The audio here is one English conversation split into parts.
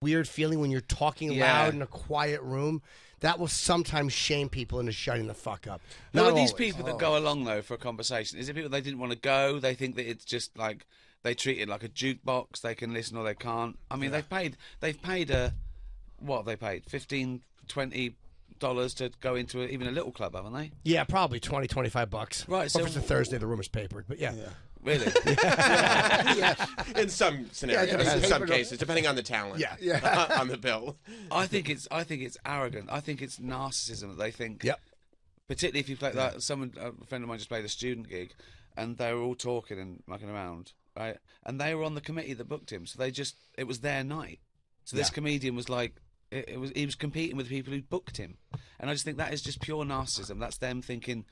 weird feeling when you're talking Yeah. loud in a quiet room. That will sometimes shame people into shutting the fuck up. Who Not are these always. people that go along though for a conversation? Is it people they didn't want to go? They think that it's just like they treat it like a jukebox. They can listen or they can't. I mean, they've paid. They've paid a what? have They paid 15 20 dollars to go into a, even a little club, haven't they? Yeah, probably 20, 25 bucks. Right, so- if it's a Thursday, the room is papered. But yeah. Really? in some scenarios, Yeah, in some cases, depending on the talent. Yeah. Yeah. on the bill. I think it's. I think it's arrogant. I think it's narcissism that they think. Yep. Particularly if you play that. Someone, a friend of mine just played a student gig, and they were all talking and mucking around, right? And they were on the committee that booked him, so they just it was their night. So this Yeah. comedian was like, it, it was he was competing with the people who booked him, and I just think that is just pure narcissism. That's them thinking,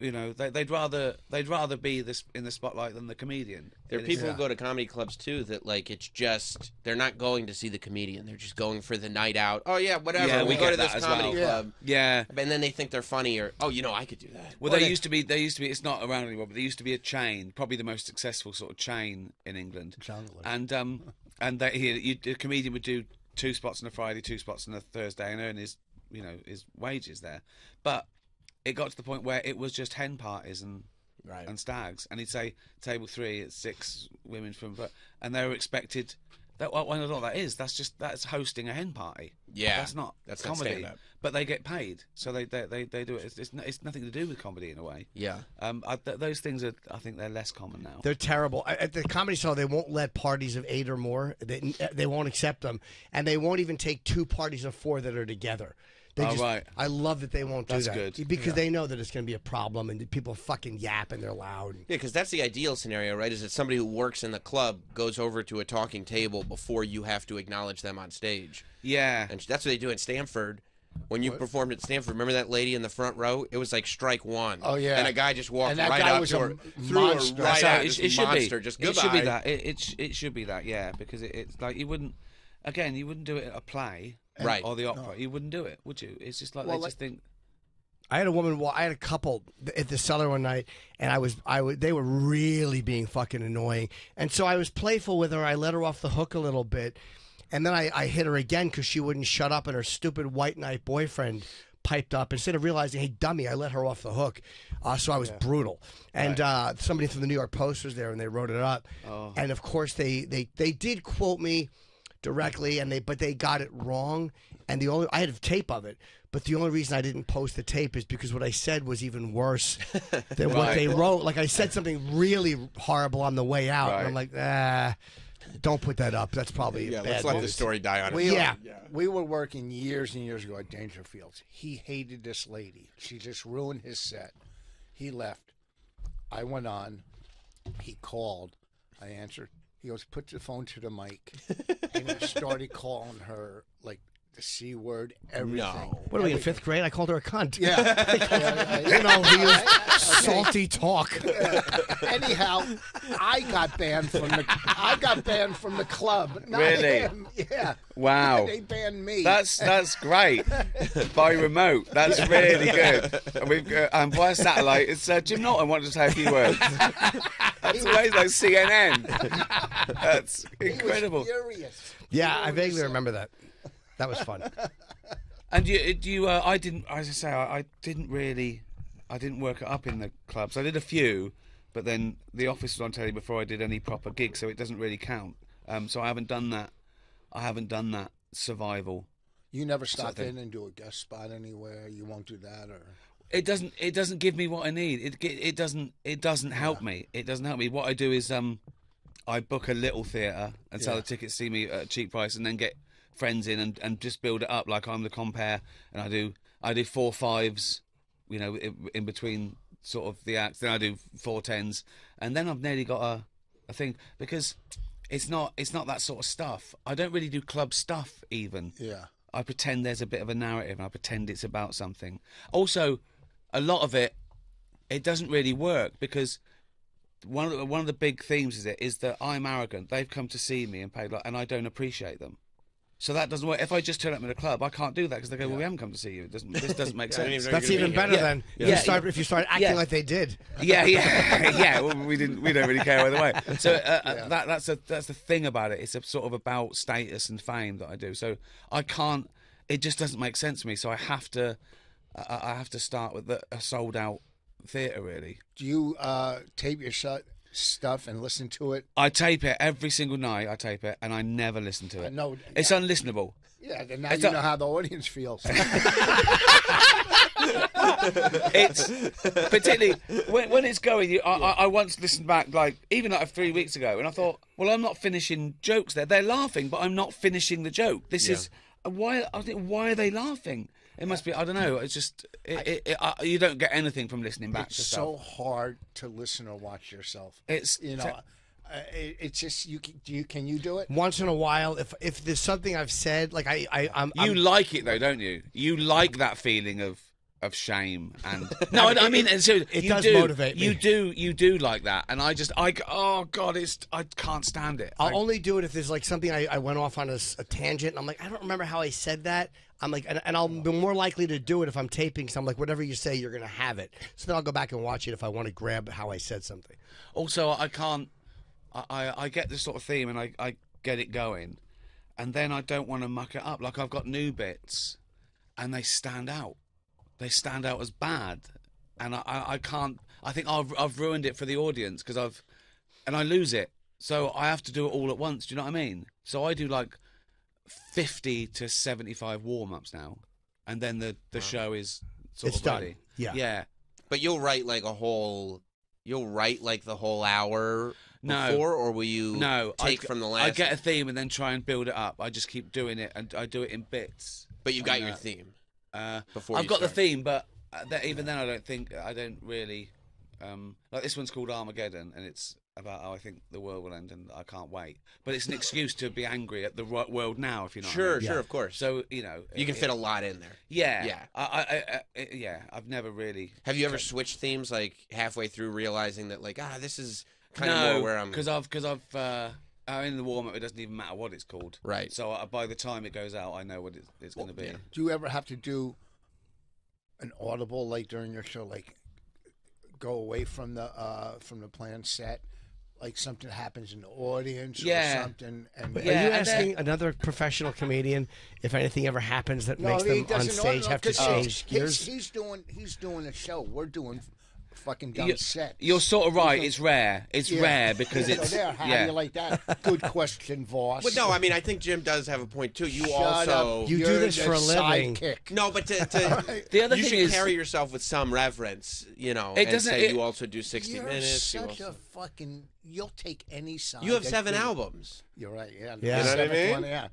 you know, they, they'd rather they'd rather be this in the spotlight than the comedian. There are And it's- people who go to comedy clubs too that like it's just they're not going to see the comedian. They're just going for the night out. Oh yeah, whatever. Yeah, we we go to this comedy well. Club. Yeah. And then they think they're funny or oh, you know, I could do that. Well, Well, there they- used to be. There used to be. It's not around anymore, but there used to be a chain, probably the most successful sort of chain in England. Jongleurs. And um, and that here you, a comedian would do two spots on a Friday, two spots on a Thursday, and earn his, you know, his wages there. But it got to the point where it was just hen parties and Right. and stags, and he'd say table three, it's six women from, and they were expected. That well, I don't know what that is. That's just that's hosting a hen party. Yeah, that's not that's comedy. stand-up. but they get paid, so they they, they, they do it. It's, it's, it's nothing to do with comedy in a way. Yeah. Um, I, th- those things are. I think they're less common now. They're terrible. At at the comedy show, they won't let parties of eight or more. They, they won't accept them, and they won't even take two parties of four that are together. They Oh, just, right. I love that they won't do That's that good. because they know that it's going to be a problem, and people fucking yap and they're loud. Yeah, because that's the ideal scenario, right? Is that somebody who works in the club goes over to a talking table before you have to acknowledge them on stage, yeah, and that's what they do at Stanford. When you performed at Stanford, remember that lady in the front row? It was like strike one. Oh, yeah. and a guy just walked And that right guy up was to a her, threw monster. her right out. it, it should monster, be. just it should be that. It, it sh- it should be that. Yeah, because it, it's like you wouldn't. Again, you wouldn't do it at a play, Right. Or the opera. You wouldn't do it, would you? It's just like Well, they like- just think. I had a woman. Well, I had a couple at the cellar one night, and I was, I was, they were really being fucking annoying, and so I was playful with her. I let her off the hook a little bit, and then I, I hit her again because she wouldn't shut up, and her stupid white knight boyfriend piped up instead of realizing, hey, dummy, I let her off the hook. Uh, so I was brutal, and uh, somebody from the New York Post was there, and they wrote it up, and of course they they they did quote me directly and they but they got it wrong and the only I had a tape of it but the only reason I didn't post the tape is because what I said was even worse than what they wrote like I said something really horrible on the way out and I'm like ah don't put that up that's probably Yeah, bad let's let the story die on We, its Yeah. we were working years and years ago at Dangerfields. He hated this lady. She just ruined his set. He left. I went on. He called. I answered. He goes, put the phone to the mic. and started calling her like the C word, everything. No. what are we in fifth grade I called her a cunt Yeah. Yeah, you know he was salty talk Anyhow, I got banned from the I got banned from the club. Not Really? him. Yeah. Wow. They banned me. That's that's great by remote. That's really good. And we've got, um, via satellite. It's uh, Jim Norton wanted to say a few words. That's amazing, like CNN. That's He was incredible. furious. yeah I vaguely remember that that was fun And you, do you, uh, I didn't, as I say, I, I didn't really, I didn't work it up in the clubs. I did a few, but then the office was on telly before I did any proper gigs, so it doesn't really count. Um, so I haven't done that. I haven't done that survival. You never stop in and do a guest spot anywhere. You won't do that, or It doesn't. It doesn't give me what I need. It it, doesn't. It doesn't help me. It doesn't help me. What I do is um, I book a little theatre and sell Yeah. the tickets, see me at a cheap price, and then get friends in and, and just build it up like I'm the compère. And I do I do four fives, you know, in, in between sort of the acts. Then I do four tens, and then I've nearly got a a thing because it's not it's not that sort of stuff. I don't really do club stuff even. yeah. I pretend there's a bit of a narrative and I pretend it's about something. Also, a lot of it, it doesn't really work because one of the, one of the big themes is it is that I'm arrogant. They've come to see me and paid, like, and I don't appreciate them. So that doesn't work. If I just turn up in a club, I can't do that because they go, "Well, we haven't come to see you. It doesn't, this doesn't make I sense." even That's even gonna better be here. than if, Yeah, you start, if you start acting Yeah. like they did. yeah, yeah, yeah. Well, we didn't. We don't really care either way. So uh, uh, that that's a that's the thing about it. It's a sort of about status and fame that I do. So I can't. It just doesn't make sense to me. So I have to. I, I have to start with the, a sold out theatre. Really, Do you uh, tape your su- stuff and listen to it? I tape it every single night. I tape it, and I never listen to it. No, It's unlistenable. yeah. Then now It's you know how the audience feels. it's particularly when, when it's going. You, I, I, I once listened back, like even like three weeks ago, and I thought, well, I'm not finishing jokes there. They're laughing, but I'm not finishing the joke. This is why. I think why are they laughing? It must be. I don't know. It's just it, it, it, uh, you don't get anything from listening back it's to so stuff. hard to listen or watch yourself. It's you know, uh, it, it's just you. Can, do you can you do it? Once in a while, if if there's something I've said, like I, I I'm, you I'm like it though, don't you? You like that feeling of of shame and no, I, I mean, and so it you does do, motivate me. You do, you do like that, and I just, I, oh god, it's, I can't stand it. I'll I- only do it if there's like something I, I went off on a tangent. And I'm like, I don't remember how I said that. I'm like, and, and I'll be more likely to do it if I'm taping. So I'm like, whatever you say, you're gonna have it. So then I'll go back and watch it if I want to grab how I said something. also I can't I, I, I get this sort of theme and I, I get it going and then I don't want to muck it up like I've got new bits and they stand out they stand out as bad and I, I, I can't I think I've, I've ruined it for the audience because I've and I lose it so I have to do it all at once do you know what I mean so I do like 50 to 75 warm-ups now and then the, the show is sort It's of done. ready Yeah. yeah But you'll write like a whole. You'll write like the whole hour No. before, or will you No, take I, from the last? I get a theme and then try and build it up. I just keep doing it, and I do it in bits. but you've got your uh, theme. Uh, Before I've got the theme, but uh, that, even then, I don't think I don't really um, like this one's called Armageddon, and it's about how I think the world will end, and I can't wait. But it's an excuse to be angry at the ro- world now, if you know. what I Sure, mean. sure, of course. So you know, you can it- fit a lot in there. Yeah, Yeah. I, I, I, I, yeah. I've never really. Have you ever switched themes like halfway through, realizing that like ah, this is kind of more where I'm because I've because I've. Uh, uh, in the warm up, it doesn't even matter what it's called. Right. So uh, by the time it goes out, I know what it, it's going to be. Do you ever have to do an audible like during your show, like go away from the uh, from the planned set, like something happens in the audience Yeah. or something, and But Yeah, are you and then- asking another professional comedian if anything ever happens that no, makes he them on doesn't stage know, have to 'cause change he's, gears? He's doing he's doing a show. We're doing fucking dumb You- sets. You're sort of right. It's rare. It's Yeah. rare because So it's there, how do you like that? Good question, Vos. But no, I mean I think Jim does have a point too. You Shut also up. You do this for a living. Sidekick. no, but to, to The other you thing should is- carry yourself with some reverence, you know, It and doesn't- say it- you also do sixty You're minutes. You, such also- a fucking. You'll take any side. you have seven you- albums. You're right. Yeah. Yeah. You know what I mean? one, yeah.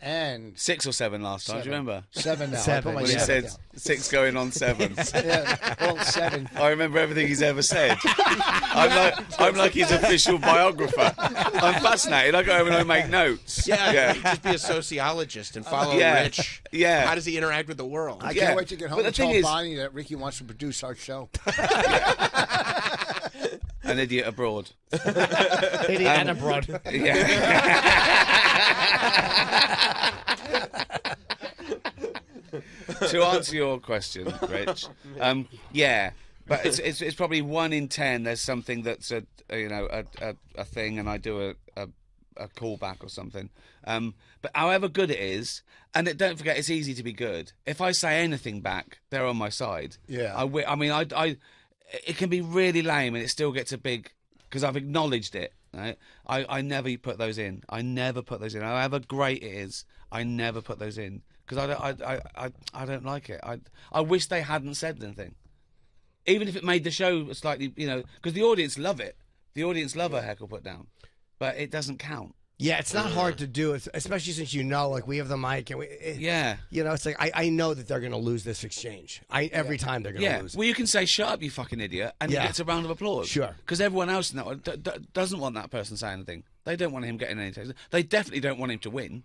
And Six or seven last time. Do you remember? seven now. Seven, put my When he seven said six going on seven. down. yeah, well, seven. I remember everything he's ever said. I'm like I'm like his official biographer. I'm fascinated. I go home and I make notes. Yeah, yeah. just be a sociologist and follow Yeah. Rich. Yeah. How does he interact with the world? I Yeah. can't wait to get home But the and thing tell is- Bonnie that Ricky wants to produce our show. An idiot abroad. Idiot um, and abroad. to answer your question, Rich, um, yeah, but it's, it's it's probably one in ten. There's something that's a you know a a, a thing, and I do a, a a callback or something. Um, but however good it is, and it, don't forget, it's easy to be good. If I say anything back, they're on my side. Yeah. I, I mean, I, I, it can be really lame, and it still gets a big because I've acknowledged it. Right? I, I never put those in. I never put those in. However great it is, I never put those in because I don't, I, I, I, I don't like it. I, I wish they hadn't said anything, even if it made the show slightly, you know, because the audience love it. The audience love a heckle put down, but it doesn't count. Yeah, it's not hard to do, it's- especially since you know, like we have the mic and we. It, Yeah. You know, it's like I, I know that they're going to lose this exchange. I every time they're going to Yeah, lose. well, you can say "shut up, you fucking idiot," and Yeah. he gets a round of applause. Sure. because everyone else in that one d- d- doesn't want that person saying anything. They don't want him getting any text. They definitely don't want him to win.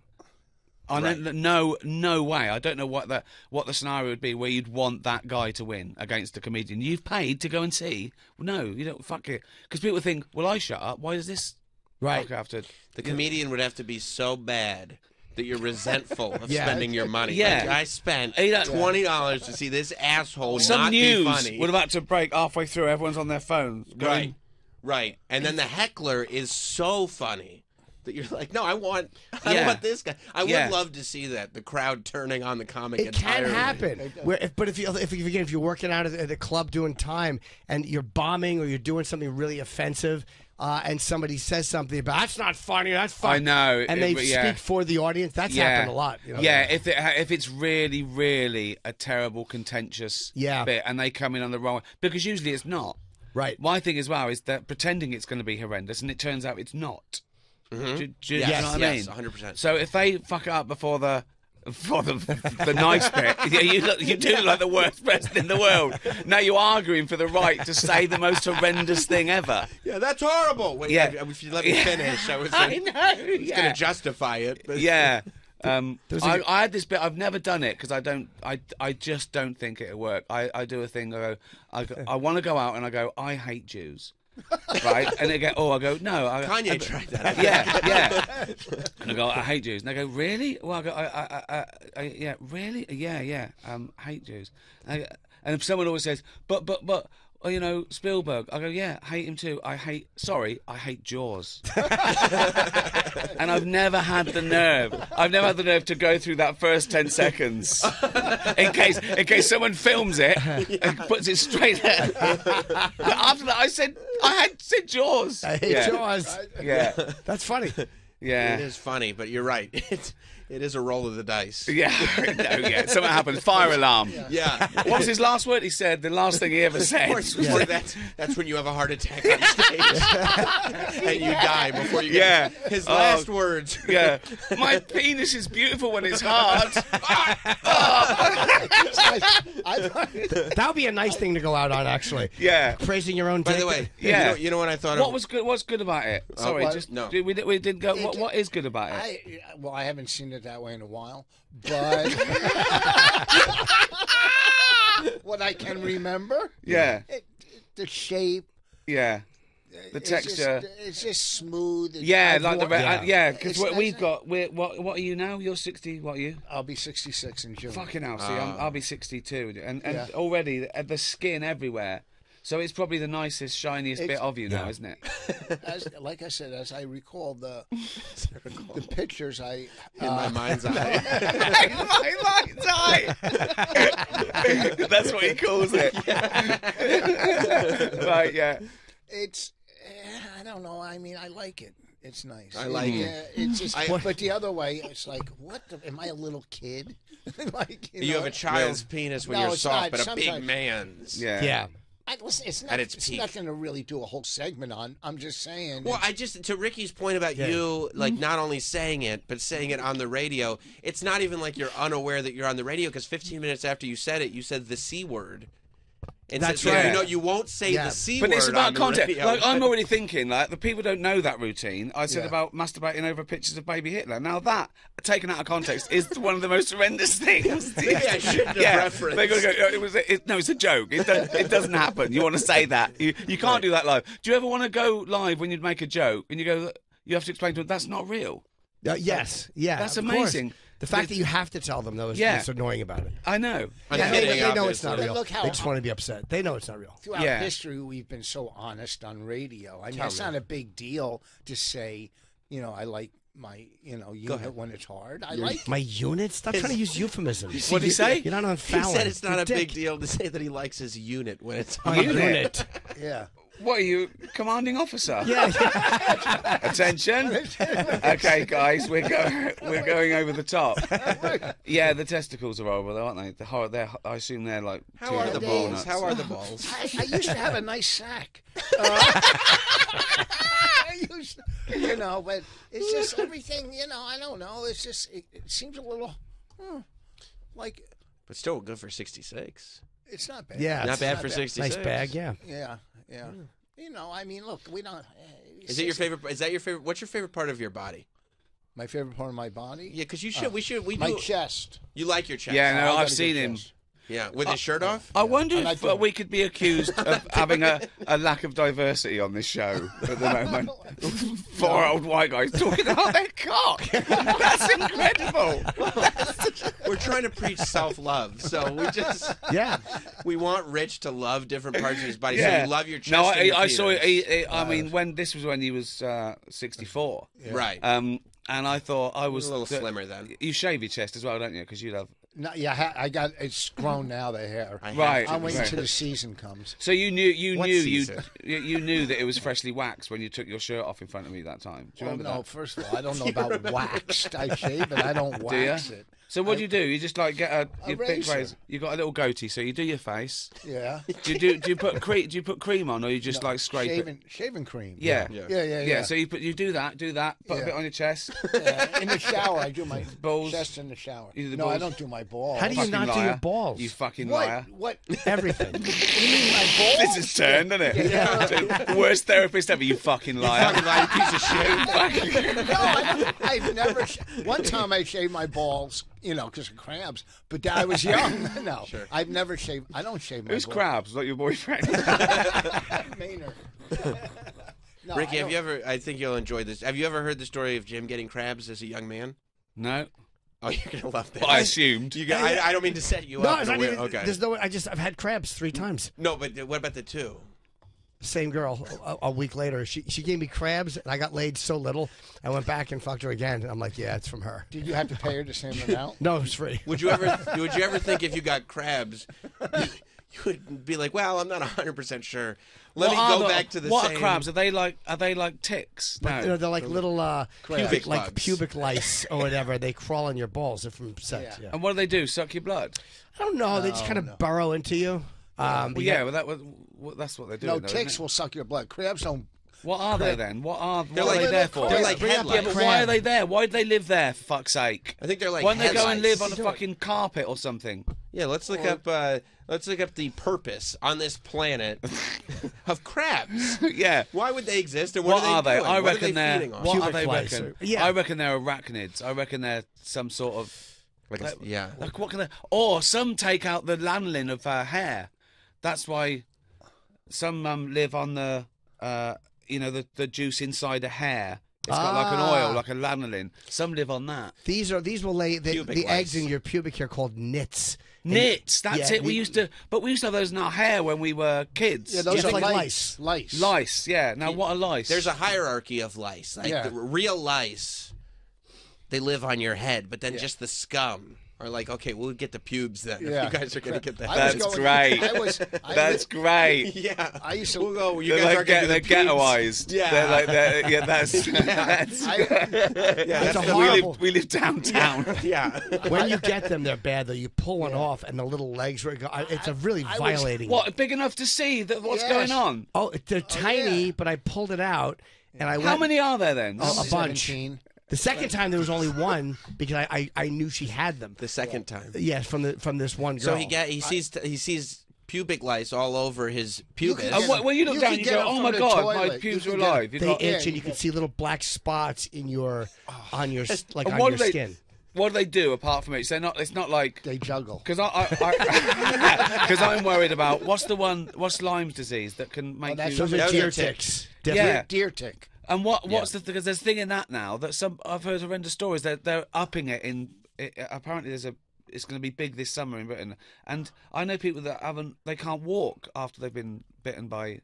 I don't, no, no way. I don't know what the what the scenario would be where you'd want that guy to win against a comedian you've paid to go and see. No, you don't. Fuck it, because people think, well, I shut up. Why does this Right. fucker have to? The comedian would have to be so bad that you're resentful of Yeah. spending your money. Yeah. Like, I spent twenty dollars to see this asshole Some not news be funny. would have had to break halfway through. Everyone's on their phones. going, Right, right. And then the heckler is so funny that you're like, no, I want, I Yeah. want this guy. I would love to see that the crowd turning on the comic. It can entirely. happen. Where if, but if you if you, again if you're working out at the, at the club doing time and you're bombing or you're doing something really offensive. Uh, and somebody says something about that's not funny. That's funny. I know, and they but yeah. speak for the audience. That's happened a lot. you know? Yeah, if it if it's really really a terrible contentious Yeah. bit, and they come in on the wrong because usually it's not. Right. My thing as well is that pretending it's going to be horrendous, and it turns out it's not. Do, do, do you Yes, know what I yes, mean? 100%. So if they fuck it up before the for the the nice bit, yeah, you look, you do look like the worst person in the world. Now you're arguing for the right to say the most horrendous thing ever. Yeah, that's horrible. Wait, Yeah. if you let me finish, I was I gonna, know. going to justify it. But yeah. Um, There's a I, g- I had this bit. I've never done it because I don't. I, I just don't think it'll work. I, I do a thing. I go. I, go- I want to go out and I go. I hate Jews, right? And they go. Oh, I go. No. I, Kanye I, tried that. Yeah, yeah. And I go. I hate Jews. And they go. Really? Well, I go. I, I, I, I yeah. Really? Yeah, yeah. Um, hate Jews. And, I, and if someone always says, but, but, but. Oh, you know Spielberg. I go, yeah, hate him too. I hate. Sorry, I hate Jaws. and I've never had the nerve. I've never had the nerve to go through that first ten seconds, in case in case someone films it and puts it straight there. But after that, I said I had said Jaws. I hate yeah. Jaws. Yeah, That's funny. Yeah, It is funny, but you're right. It, it is a roll of the dice. yeah. no, yeah. Something happens. Fire alarm. Yeah. What was his last word? He said the last thing he ever Of said. course, before that's, that's when you have a heart attack on stage and you die before you Yeah. get his Oh. last words. Yeah, my penis is beautiful when it's hard. That would be a nice thing to go out on, actually. Yeah. Praising your own. By dick. the way, Yeah. you know, you know what I thought What of? was good? What's good about it? Uh, Sorry, what? just No. we, did- we didn't go. What, what is good about it? I well, I haven't seen it that way in a while, but what I can remember, yeah, it, the shape, yeah. The it's texture. just, it's just smooth. Yeah, like the worn- Yeah. uh, yeah, because we've got we're what what are you now? You're sixty. What are you? I'll be 66 in June. Fucking hell! See, I'm, I'll be sixty-two, and and Yeah. already the, the skin everywhere. So it's probably the nicest, shiniest bit of you now, isn't it? As, like I said, as I recall the the pictures, I in uh, my mind's eye. in my mind's eye. That's what he calls it. right? Yeah. it's eh, I don't know. I mean, I like it. It's nice. I like it. uh, It's just, I- but the other way, it's like, what? The, am I a little kid? like you, You know, have a child's penis when No, you're soft, not. but a big man's. Yeah. Yeah. I, listen, it's not. At its it's peak. nothing to really do a whole segment on. I'm just saying. Well, I just to Ricky's point about Yeah. you like mm-hmm. not only saying it but saying it on the radio. It's not even like you're unaware that you're on the radio because 15 minutes after you said it, you said the c word. And That's so, right. You know, you won't say Yeah. the c But word. it's about on content. radio. Like I'm already thinking, like the people don't know that routine. I said Yeah. about masturbating over pictures of baby Hitler. Now that, taken out of context, is one of the most horrendous things. Maybe I shouldn't have yeah, referenced. They're gonna go. "Oh, It was. a- It, no, it's a joke. It, don't, it doesn't happen. You want to say that. You you can't do that live. Do you ever want to go live when you'd make a joke and you go? You have to explain to them that's not real. Uh, yes. Yeah. That's of course. Amazing. The fact It's- that you have to tell them though is Yeah. what's annoying about it. I know. I'm Yeah, they, kidding, they know it's not obviously. real. Look how- they just want to be upset. They know it's not real. throughout Yeah. history, we've been so honest on radio. I mean, Tell it's me. not a big deal to say, you know, I like my, you know, unit when it's hard. I like. My unit? Stop trying to use euphemisms. What'd he say? You're not on He Fallon. said it's not You a big deal to say that he likes his unit when it's My on. unit. Yeah. What are you, commanding officer? Yeah. yeah. Attention. okay, guys, we're going we're going over the top. Yeah, the testicles are horrible, though, aren't they? The hor- they're, I assume they're like. How two are the balls? nuts. How are the balls? I, I used to have a nice sack. Uh, I used, you know, but it's just everything. You know, I don't know. It's just it, it seems a little, hmm, like But still good for 66. It's not bad. Yeah, Not it's bad for 66. Nice bag, yeah. Yeah, yeah. You know, I mean, look, we don't. eh, Is it your favorite? Is that your favorite? What's your favorite part of your body? My favorite part of my body? Yeah, because you should. we should. We my do. chest. You like your chest? Yeah, I no, got I've a seen good him. chest. Yeah, with his shirt off. I wonder And I if do. uh, we could be accused of having a, a lack of diversity on this show at the moment. Four old white guys talking about their cock. That's incredible. We're trying to preach self-love, so we just Yeah. we want Rich to love different parts of his body. Yeah. So you love your chest. No, and I, your I saw it. penis. he- he- I mean, when this was when he was uh, 64. Right. Um, and I thought I was a little the- slimmer then. You shave your chest as well, don't you? Because you love. No, yeah, ha- I got it's grown now. The hair. I have Right. to. I'm waiting Right. till the season comes. So you knew you What knew season? you, you you knew that it was freshly waxed when you took your shirt off in front of me that time. Do you Oh remember no! that? First of all, I don't know about waxed. I shave it. I don't Do you? wax it. So what do you do? You just like get a, A you big razor. razor. You got a little goatee, so you do your face. Yeah. Do you do do you put cream? Do you put cream on, or you just like scrape shaving, it? shaving cream. Yeah. Yeah. Yeah, yeah, yeah. So you put you do that, do that, put a Yeah. bit on your chest. Yeah, in the shower, I do my Balls. chest in the shower. You do the no, I balls. don't do my balls. How do you Fucking not do liar. your balls? You fucking What? liar. What? Everything. You mean my balls? This has turned, hasn't it? Yeah. Worst therapist ever. You fucking liar. Fucking lying piece of shit. no, I, I've never. Sh- one time I shaved my balls, you know, because of crabs. But that I was young. no, I've never shaved. I don't shave my Who's balls. crabs? Like your boyfriend? Maynard. no, Ricky, have you ever? I think you'll enjoy this. Have you ever heard the story of Jim getting crabs as a young man? no. Oh, you're gonna love this. But I assumed. You got, I, I don't mean to set you no, up. No, in a not okay. there's no. I just I've had crabs three times. No, but what about the two? Same girl. A, a week later, she she gave me crabs, and I got laid so little. I went back and fucked her again. And I'm like, yeah, it's from her. Did you have to pay her the same amount? No, it's free. Would you ever? would you ever think if you got crabs, you, you would be like, "Well, I'm not 100 percent sure. Let What me go the- back to the what same." are crabs? Are they like? Are they like ticks? No. You know, they're like little uh, Pubic like bugs. pubic lice or whatever. They crawl on your balls. They're from sex. Yeah. Yeah. and what do they do? Suck your blood? I don't know. They just kind of burrow into you. Um, Well, you yeah, well, that was. Well, that's what they do. No, though, ticks will suck your blood. Crabs don't. What are they then? What are? They're are like- they there for? they're like Bring headlights. yeah, but crab. why are they there? Why do they live there? For fuck's sake! I think they're like. why don't they go and live on a fucking carpet or something? Yeah, let's look up. Uh, let's look up the purpose on this planet of crabs. yeah. Why would they exist? And what, What are are they? they? doing? I what reckon are they they're. on? What are they lice reckon? yeah. I reckon they're arachnids. I reckon they're some sort of. Like a, yeah. Like what can they? Or some take out the lanolin of her hair. That's why some um, live on the, uh, you know, the the juice inside a hair. It's got like an Ah. oil, like a lanolin. Some live on that. These are these will lay the, Pubic the eggs lice. in your pubic hair called nits. And- Nits. That's yeah, it. We the- used to, but we used to have those in our hair when we were kids. Yeah, those Yeah, are like lice. Lice. lice. Yeah. Now what are lice? There's a hierarchy of lice. Like Yeah. the real lice, they live on your head, but then just the scum are like, okay, we'll get the pubes then. if Yeah. You guys are gonna get the I That's going- great. I was. I That's was- great. yeah. I used to- We'll go. You They're guys like are get, gonna they're the pubes. ghettoized. Yeah. They're like they're, yeah. That's that's. I, Yeah, that's a we live we live downtown. yeah. when you get them, they're bad though. You pull one off, and the little legs. Were, I- it's a really I was- violating. What big enough to see that what's Yes. going on? Oh, they're oh, tiny, yeah. but I pulled it out, and I How went. many are there then? Oh, a bunch. 17. The second time there was only one because I, I, I knew she had them. The second time. Yes, from the from this one girl. So he get he sees he sees pubic lice all over his pubis. can And get- uh, when you look You down, can you get go, them "Oh from my the god, my toilet. pubes You are can get- alive." You they got- itch, yeah, and you can see little black spots in your oh. on your s- like and on what your do they skin. what do they do apart from it? So they're not. It's not like They juggle. because I because I'm worried about what's the one what's Lyme's disease that can oh, make that's you. Those are Those are deer ticks. ticks. Yeah. Deer tick. And what what's the because there's a thing in that now that some I've heard horrendous stories that they're upping it in. It, apparently, there's a it's going to be big this summer in Britain, and I know people that haven't they can't walk after they've been bitten by.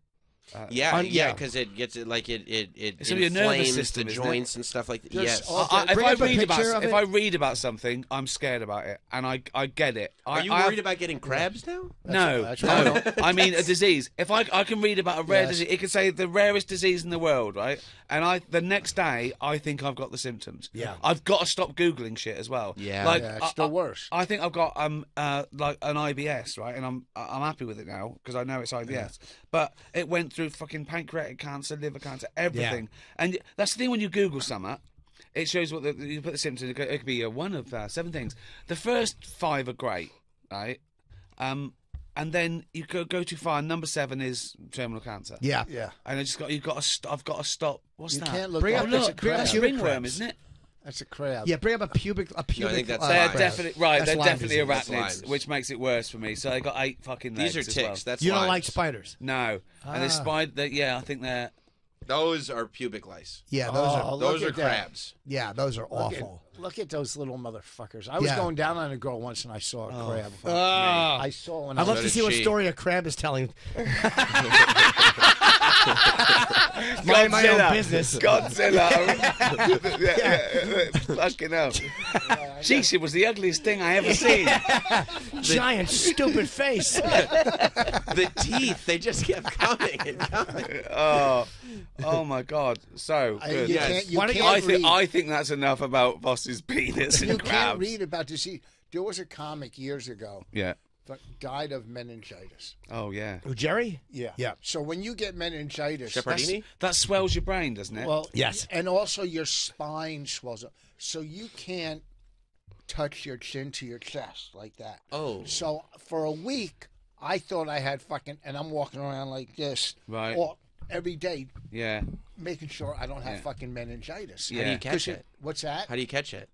Yeah, Un- yeah, yeah. because it gets it like it it it It's gonna be a nervous inflames system, the isn't it? joints and stuff like that. There's Yes. all- I, if I read about if it. I read about something, I'm scared about it, and I I get it. Are I, you I worried have- about getting crabs now? No, that's no. right. I mean a disease. If I I can read about a rare Yes. disease, it could say the rarest disease in the world, right? And I the next day I think I've got the symptoms. Yeah. I've got to stop googling shit as well. Yeah. like Yeah, it's I- the I- worst. I think I've got um uh like an IBS, right? And I'm I'm happy with it now because I know it's IBS. But it went through fucking pancreatic cancer, liver cancer, everything. And that's the thing when you Google something. It shows what the, you put the symptoms. It could, it could be uh, one of uh, seven things. The first five are great, right? Um, and then you go go too far. Number seven is terminal cancer. Yeah. Yeah. And I just got you've got to st- I've got to stop. What's You that? can't look Bring up up Oh a look, that's crab. ringworm, isn't it? That's a crab. Yeah, bring up a pubic. A pubic. think that's uh, They're Lyme. definitely right. That's they're Lyme definitely disease. Arachnids, which makes it worse for me. So they got eight fucking legs These are as ticks. well. That's You don't limes. like spiders? no, and the spider. They, yeah, I think they're. Those are pubic lice. Yeah, those Oh, are. Those are at that. crabs. Yeah, those are Look awful. At, look at those little motherfuckers. I was Yeah. going down on a girl once and I saw a crab. Ah. I saw one. I'd love to see what she. story a crab is telling. Mind my own business. Godzilla. yeah, yeah, yeah, fucking hell. Jeez, it was the ugliest thing I ever seen. Giant stupid face. The teeth, they just kept coming and coming. Oh, oh my god. So I, good. you Yes. can't. You Why don't you- can't I think read. I think that's enough about Vos's penis and you crabs. can't read about this. See, there was a comic years ago Yeah. that died of meningitis. Oh yeah. Who, Jerry? Yeah. Yeah. So when you get meningitis, Shepardini? That swells your brain, doesn't it? well, Yes. and also your spine swells up, so you can't touch your chin to your chest like that. Oh. So for a week, I thought I had fucking, and I'm walking around like this, Right. all, every day, yeah. making sure I don't have Yeah. fucking meningitis. How do Yeah. you catch it? What's that? How do you catch it?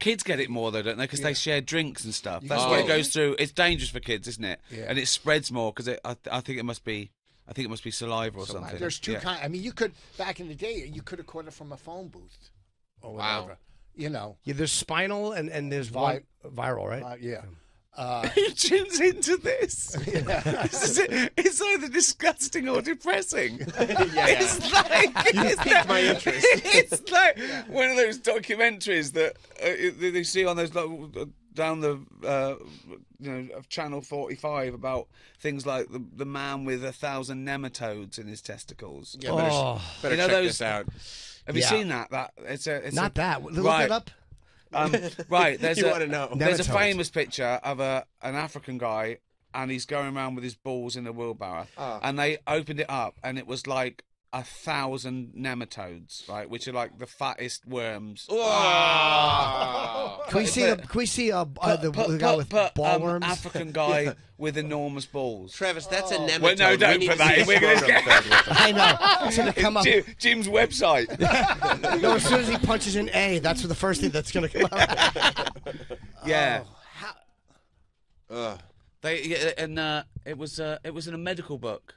Kids get it more though, don't they? Because they share drinks and stuff. That's can why it get- goes through. It's dangerous for kids, isn't it? Yeah. And it spreads more because I, th- I think it must be. I think it must be saliva or something. There's two Yeah. kinds. I mean, you could back in the day, you could have caught it from a phone booth or Wow. whatever. You know, Yeah, there's spinal and, and there's Vi- vi- viral, right? uh, yeah. Uh, Jim's into this. This it. It's either disgusting or depressing. It's like it's piqued my interest. It's like one of those documentaries that uh, they see on those like, down the uh, you know Channel Forty Five about things like the the man with a thousand nematodes in his testicles. Yeah, better, Oh. better You know check those- this out. Have you seen that? That it's a it's Not a, that. Look right. that up. Um, right, there's You a, wanna know. There's a Nematodes. famous picture of a an African guy, and he's going around with his balls in a wheelbarrow, Ah. and they opened it up, and it was like a thousand nematodes, right, which are like the fattest worms. Can we see the? Can we see uh, uh, the, the guy with ball um, worms? African guy with enormous balls. Travis, that's a nematode. Well, no, We don't need put that in. We're gonna get- fed with them. I know. It's gonna come up. Jim, Jim's website. No, as soon as he punches in A, that's the first thing that's gonna come up. yeah. Ugh. They yeah, and uh, it was uh, it was in a medical book.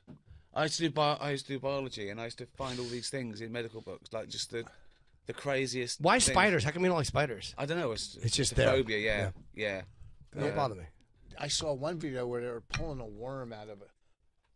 I used to do bio, I used to do biology, and I used to find all these things in medical books, like just the the craziest. Why things. spiders? How come you don't like spiders? I don't know. It's, It's just a there. phobia. Yeah, yeah. Don't bother me. I saw one video where they were pulling a worm out of it.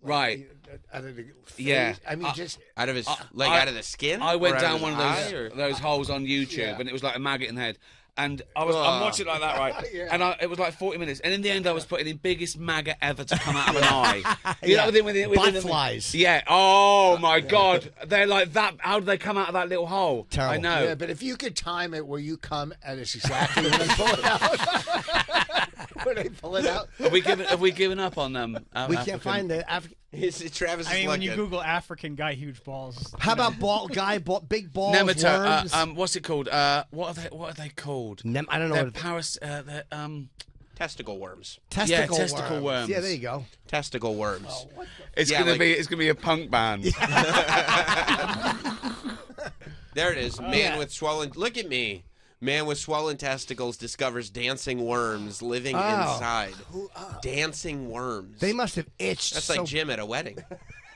Right. Out of the face. Yeah. I mean, Uh, just Out of his, I- like I- out of the skin? I Or went out down his one of eye, those or- those holes on YouTube, Yeah. and it was like a maggot in the head. And I was I'm watching like that, right? Yeah. And I, it was like 40 minutes, and in the end, I was putting in biggest maggot ever to come out of an eye. You know, within, within, within flies. Yeah. Oh my God, they're like that. How do they come out of that little hole? Terrible. I know. yeah. But if you could time it where you come and it's exactly when they pull it out, when they pull it out. Have we given Have we given up on them? Um, We can't find the African. His, Travis I is mean, when you. Google African guy, huge balls. How about ball guy? Ball, big balls. Nematode. Uh, um, what's it called? Uh, what are they? What are they called? Nem- I don't know They're what. Paris. Uh, they're, um, Testicle worms. Testicle, yeah, testicle worms. Yeah, there you go. Testicle worms. it's Yeah, gonna like- be. It's gonna be a punk band. There it is. Man with swollen. Look at me. Man with swollen testicles discovers dancing worms living Oh. inside. Dancing worms. They must have itched. That's so like Jim at a wedding.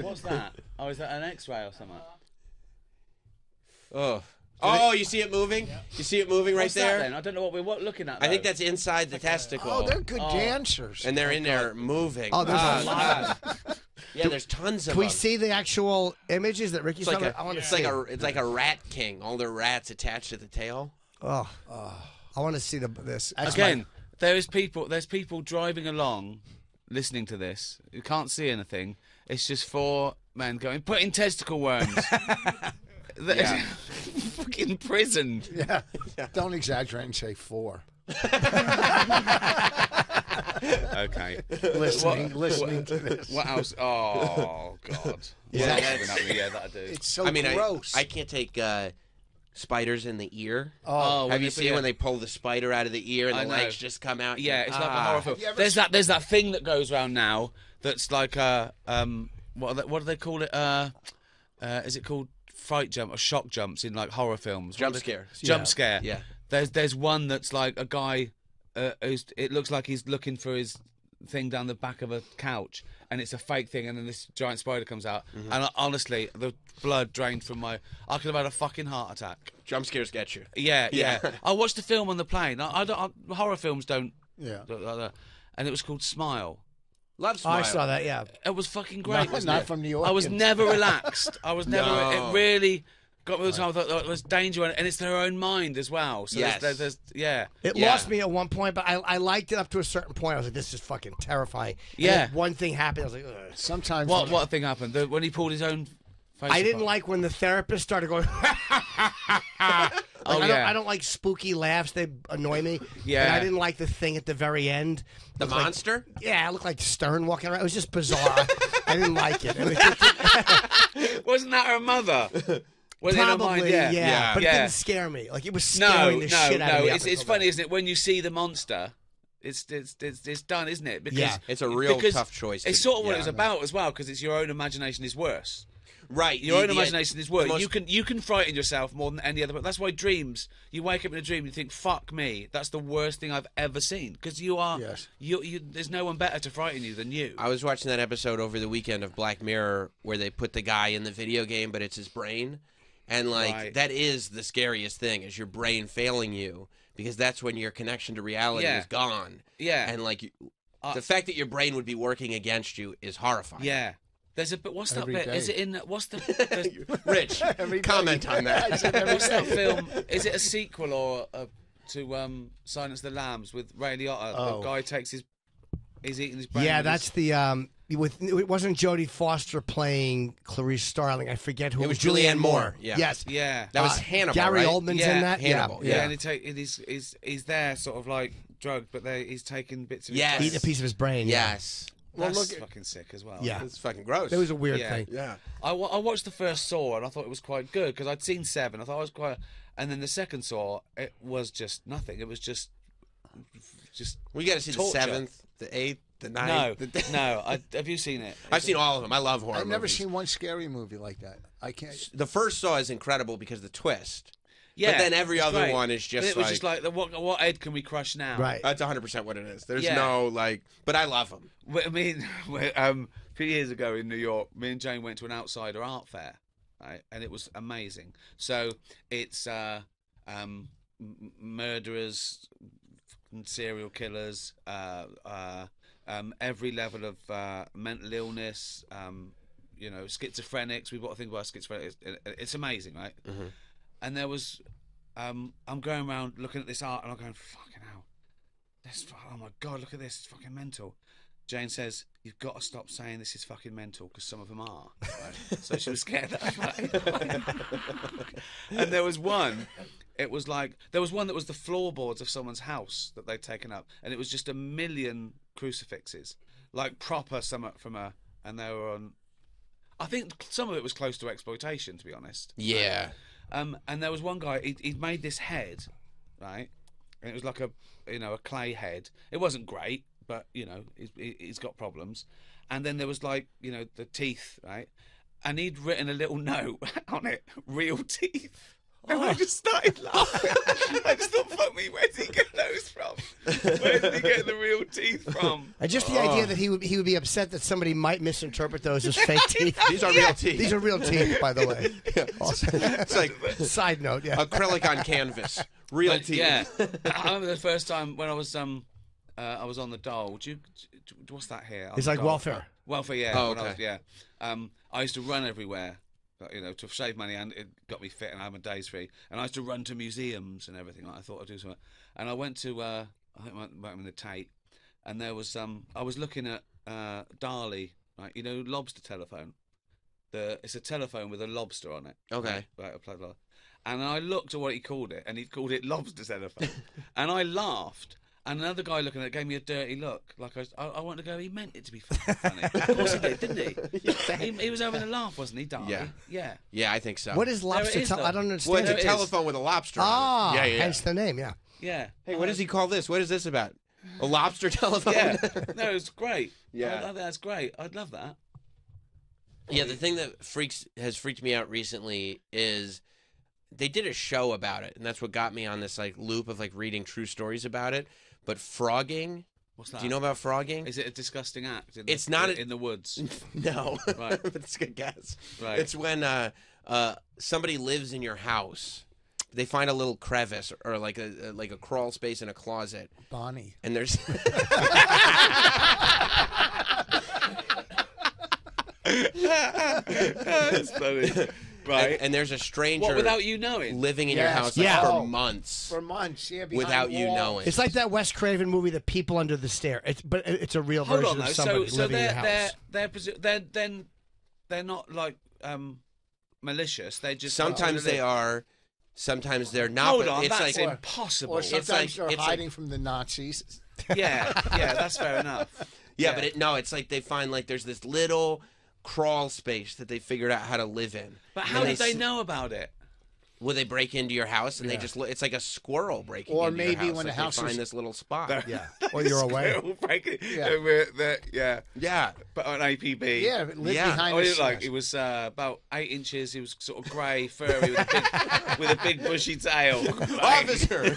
What's that? Oh, is that an X-ray or something? Oh. Oh, you see it moving? You see it moving right What's there? that then? I don't know what we're what, looking at. I think though. that's inside the testicle. Oh, they're good dancers. and they're in there moving. Oh, there's Ah, a lot. God. Yeah, there's tons of Can we them. see the actual images that Ricky's It's like talking a, I want to it's see. like a, it's like a rat king. All the rats attached to the tail. oh, I want to see the this. Again, there is people. There's people driving along, listening to this. You can't see anything. It's just four men going, put in testicle worms. They're Yeah. fucking prison. yeah. Don't exaggerate and say four. Okay. Listening, What- listening to this. What else? Oh God. Yeah, Yeah, yeah, that I do. It's so I mean, gross. I can't take uh, spiders in the ear. Oh, Have you seen yeah. when they pull the spider out of the ear and I the know. legs just come out? Yeah, it's like a Ah. horror film. you ever There's that. There's that thing that goes around now. That's like a um. What are they, what do they call it? Uh, uh, is it called fright jump or shock jumps in like horror films. Jump What scare. Jump Yeah. scare. Yeah. There's there's one that's like a guy uh, who's it looks like he's looking for his thing down the back of a couch and it's a fake thing and then this giant spider comes out Mm-hmm. and I, honestly the blood drained from my I could have had a fucking heart attack. Jump scares get you. Yeah, yeah. Yeah. I watched the film on the plane. I, I don't I, horror films don't Yeah. don't like that. and it was called Smile. Love Oh, smile. I saw that. Yeah. It was fucking great. Not- wasn't not it? from New York. I was never relaxed. I was never. No. It really got me all the time. I thought oh, there was danger, and it's their own mind as well. So Yes. there's, there's, there's, yeah. It Yeah. lost me at one point, but I, I liked it up to a certain point. I was like, this is fucking terrifying. And Yeah. then one thing happened. I was like, Ugh. Sometimes What what thing happened? The, when he pulled his own. Face I didn't apart? like when the therapist started going. Like, Oh, I, don't, yeah. I don't like spooky laughs; they annoy me. Yeah. and I didn't like the thing at the very end. The It was like- monster? yeah, it looked like Stern walking around. It was just bizarre. I didn't like it. And it just- Wasn't that her mother? Was it in her probably, mind? yeah. Yeah. but it Yeah. didn't scare me. Like it was No, scaring no, the shit out no. of me. up It's, it's until funny, then. isn't it? When you see the monster, it's it's it's, it's done, isn't it? Because Yeah. It's a real because tough choice It's to- sort of what yeah. it was about as well, because it's your own imagination is worse. Right. Your the- own the- imagination is worse. most- You can you can frighten yourself more than any other. But That's why dreams. You wake up in a dream, and you think, "Fuck me, that's the worst thing I've ever seen." Because you are. Yes. You, you. There's no one better to frighten you than you. I was watching that episode over the weekend of Black Mirror where they put the guy in the video game, but it's his brain. And like Right. that is the scariest thing is your brain failing you because that's when your connection to reality Yeah. is gone. Yeah. And like you, Uh, the fact that your brain would be working against you is horrifying. yeah. There's a but What's that Every bit? Is it in? What's the? the Rich, comment on that. what's that film? Is it a sequel or a, to um, Silence of the Lambs with Ray Liotta? Oh. The guy takes his. He's eating his brain. Yeah, with that's his- the um. With it wasn't Jodie Foster playing Clarice Starling. I forget who It was Julianne Moore, yeah. Yes. Yeah. That was Uh, Hannibal, Gary right? Oldman's yeah, in that. Hannibal, Yeah, Yeah. and he take, he's, he's, he's there sort of like drugged, but they, he's taking bits of his Yes. brain. Eating a piece of his brain. yeah. Yes. Well, That's look at- fucking sick as well. Yeah. It's fucking gross. It was a weird Yeah. thing. yeah. I, wa- I watched the first Saw and I thought it was quite good because I'd seen seven. I thought it was quite, and then the second Saw it was just nothing. It was just, just We got to see the Torture. seventh, the eighth, the no, ninth. the- no. I, have you seen it? I've seen all of them. I love horror I've never movies. seen one scary movie like that. I can't. The first Saw is incredible because the twist. Yeah, but then every other great. one is But just it was like, just like the- what what Ed can we crush now? Right. that's 100% what it is. There's Yeah. no like, but I love them. I mean, um, a few years ago in New York, me and Jane went to an outsider art fair, right, and it was amazing. So it's uh, um, murderers, fucking serial killers, uh, uh, um, every level of uh, mental illness. Um, you know, schizophrenics. We've got to think about schizophrenics. It- It's amazing, right? And there was, um, I'm going around looking at this art, and I'm going, fucking hell. This, oh my god, look at this, it's fucking mental. Jane says, You've got to stop saying this is fucking mental because some of them are. Right? so she was scared that and there was one, it was like, there was one that was the floorboards of someone's house that they'd taken up, and it was just a million crucifixes, like proper some from a, and they were on. I think some of it was close to exploitation, to be honest. Yeah. Um, and there was one guy. He'd, he'd made this head, right? And it was like a, you know, a clay head. It wasn't great, but you know, he's, he's got problems. And then there was like, you know, the teeth, right? And he'd written a little note on it, real teeth. And I just started laughing. I just thought, fuck me, where's he get those from? Where did he get the real teeth from? And just the idea that he would he would be upset that somebody might misinterpret those as fake teeth. These are real teeth. These are real teeth, by the way. Also, It's like side note, yeah. acrylic on canvas. Real But, teeth. Yeah, I remember the first time when I was um, uh, I was on the dole. Would you? What's that here? On It's the like dole? welfare. Welfare, yeah. Oh, when I was- okay. yeah. Um, I used to run everywhere, but, you know, to save money, and it got me fit, and I had my days free. And I used to run to museums and everything. Like I thought I'd do something. And I went to, uh, I think I went went in the Tate, and there was um, I was looking at uh, Dali, right? You know, lobster telephone. The it's a telephone with a lobster on it. Okay. Right, right. And I looked at what he called it, and he called it lobster telephone. and I laughed. And another guy looking at it gave me a dirty look. Like I, was, I, I wanted to go. He meant it to be funny. of course he did, didn't he? he? He was having a laugh, wasn't he, Darby? Yeah. Yeah. Yeah, I think so. What is lobster? is, tel- though. I don't Well, understand. it's a it is. telephone with a lobster. ah, on it. yeah, yeah. hence the name. Yeah. Yeah. Hey, what does he call this? What is this about? A lobster telephone? Yeah. No, it's great. Yeah. I, I think that's great. I'd love that. Yeah, the thing that freaks has freaked me out recently is they did a show about it, and that's what got me on this like loop of like reading true stories about it. But frogging, What's that? do you know about frogging? Is it a disgusting act? In It's the, not a- in the woods. no, Right. but it's a good guess. Right. It's when uh, uh, somebody lives in your house. They find a little crevice or like a, a like a crawl space in a closet, Bonnie. and there's That's funny. Right. and, and there's a stranger what without you knowing? living in your house like, Yeah. for Oh. months For months, yeah, behind without you knowing. It's like that Wes Craven movie, The People Under the Stair. It's but it's a real Hold version on of somebody So so living in they're the house. they're they're presu- they're then they're not like um malicious. They just Sometimes they are, sometimes they're not. Hold but on, it's that's like impossible. Or It's sometimes like- they're it's like- hiding from the Nazis. yeah, yeah, that's fair enough. yeah, but it, no, it's like they find like there's this little crawl space that they figured out how to live in. But And how did they s- know about it? Will they break into your house and they Yeah. just look? It's like a squirrel breaking Or into maybe your house. when the like house they find is- this little spot. yeah, or you're away. Squirrel breaking- Yeah. the- yeah, Yeah, but on APB. Yeah, but live Yeah. behind Oh, the he looked like scenes. he was uh, about eight inches. He was sort of grey, furry, with a big, with a big bushy tail. Like- officer,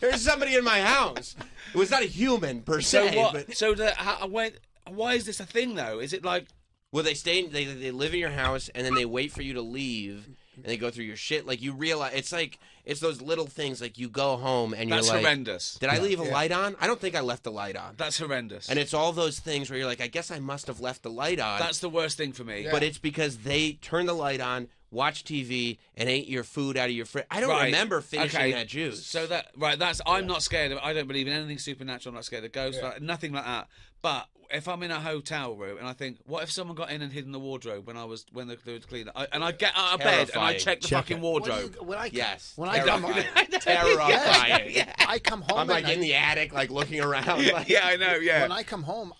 there's somebody in my house. It was not a human per So se, what? but So the how, when, why is this a thing though? Is it like Well, they stay. They they live in your house, and then they wait for you to leave, and they go through your shit. Like you realize, it's like it's those little things. Like you go home, and that's you're like, horrendous? "Did I leave a light on? I don't think I left the light on." That's horrendous. And it's all those things where you're like, "I guess I must have left the light on." that's the worst thing for me. but it's because they turn the light on, watched TV, and ate your food out of your fridge. I don't Right. remember finishing Okay. that juice. So that right, that's I'm not scared of. I don't believe in anything supernatural. I'm not scared of ghosts, like, nothing like that. But if I'm in a hotel room and I think, what if someone got in and hid in the wardrobe when I was when they, they was cleaning, I, and I get out of bed and I check the Check fucking it. When wardrobe. you- when I come, yes, when I come, terrifying. terrifying. I come home. I'm like in night- the attic, like looking around. Like, yeah, I know. Yeah, when I come home,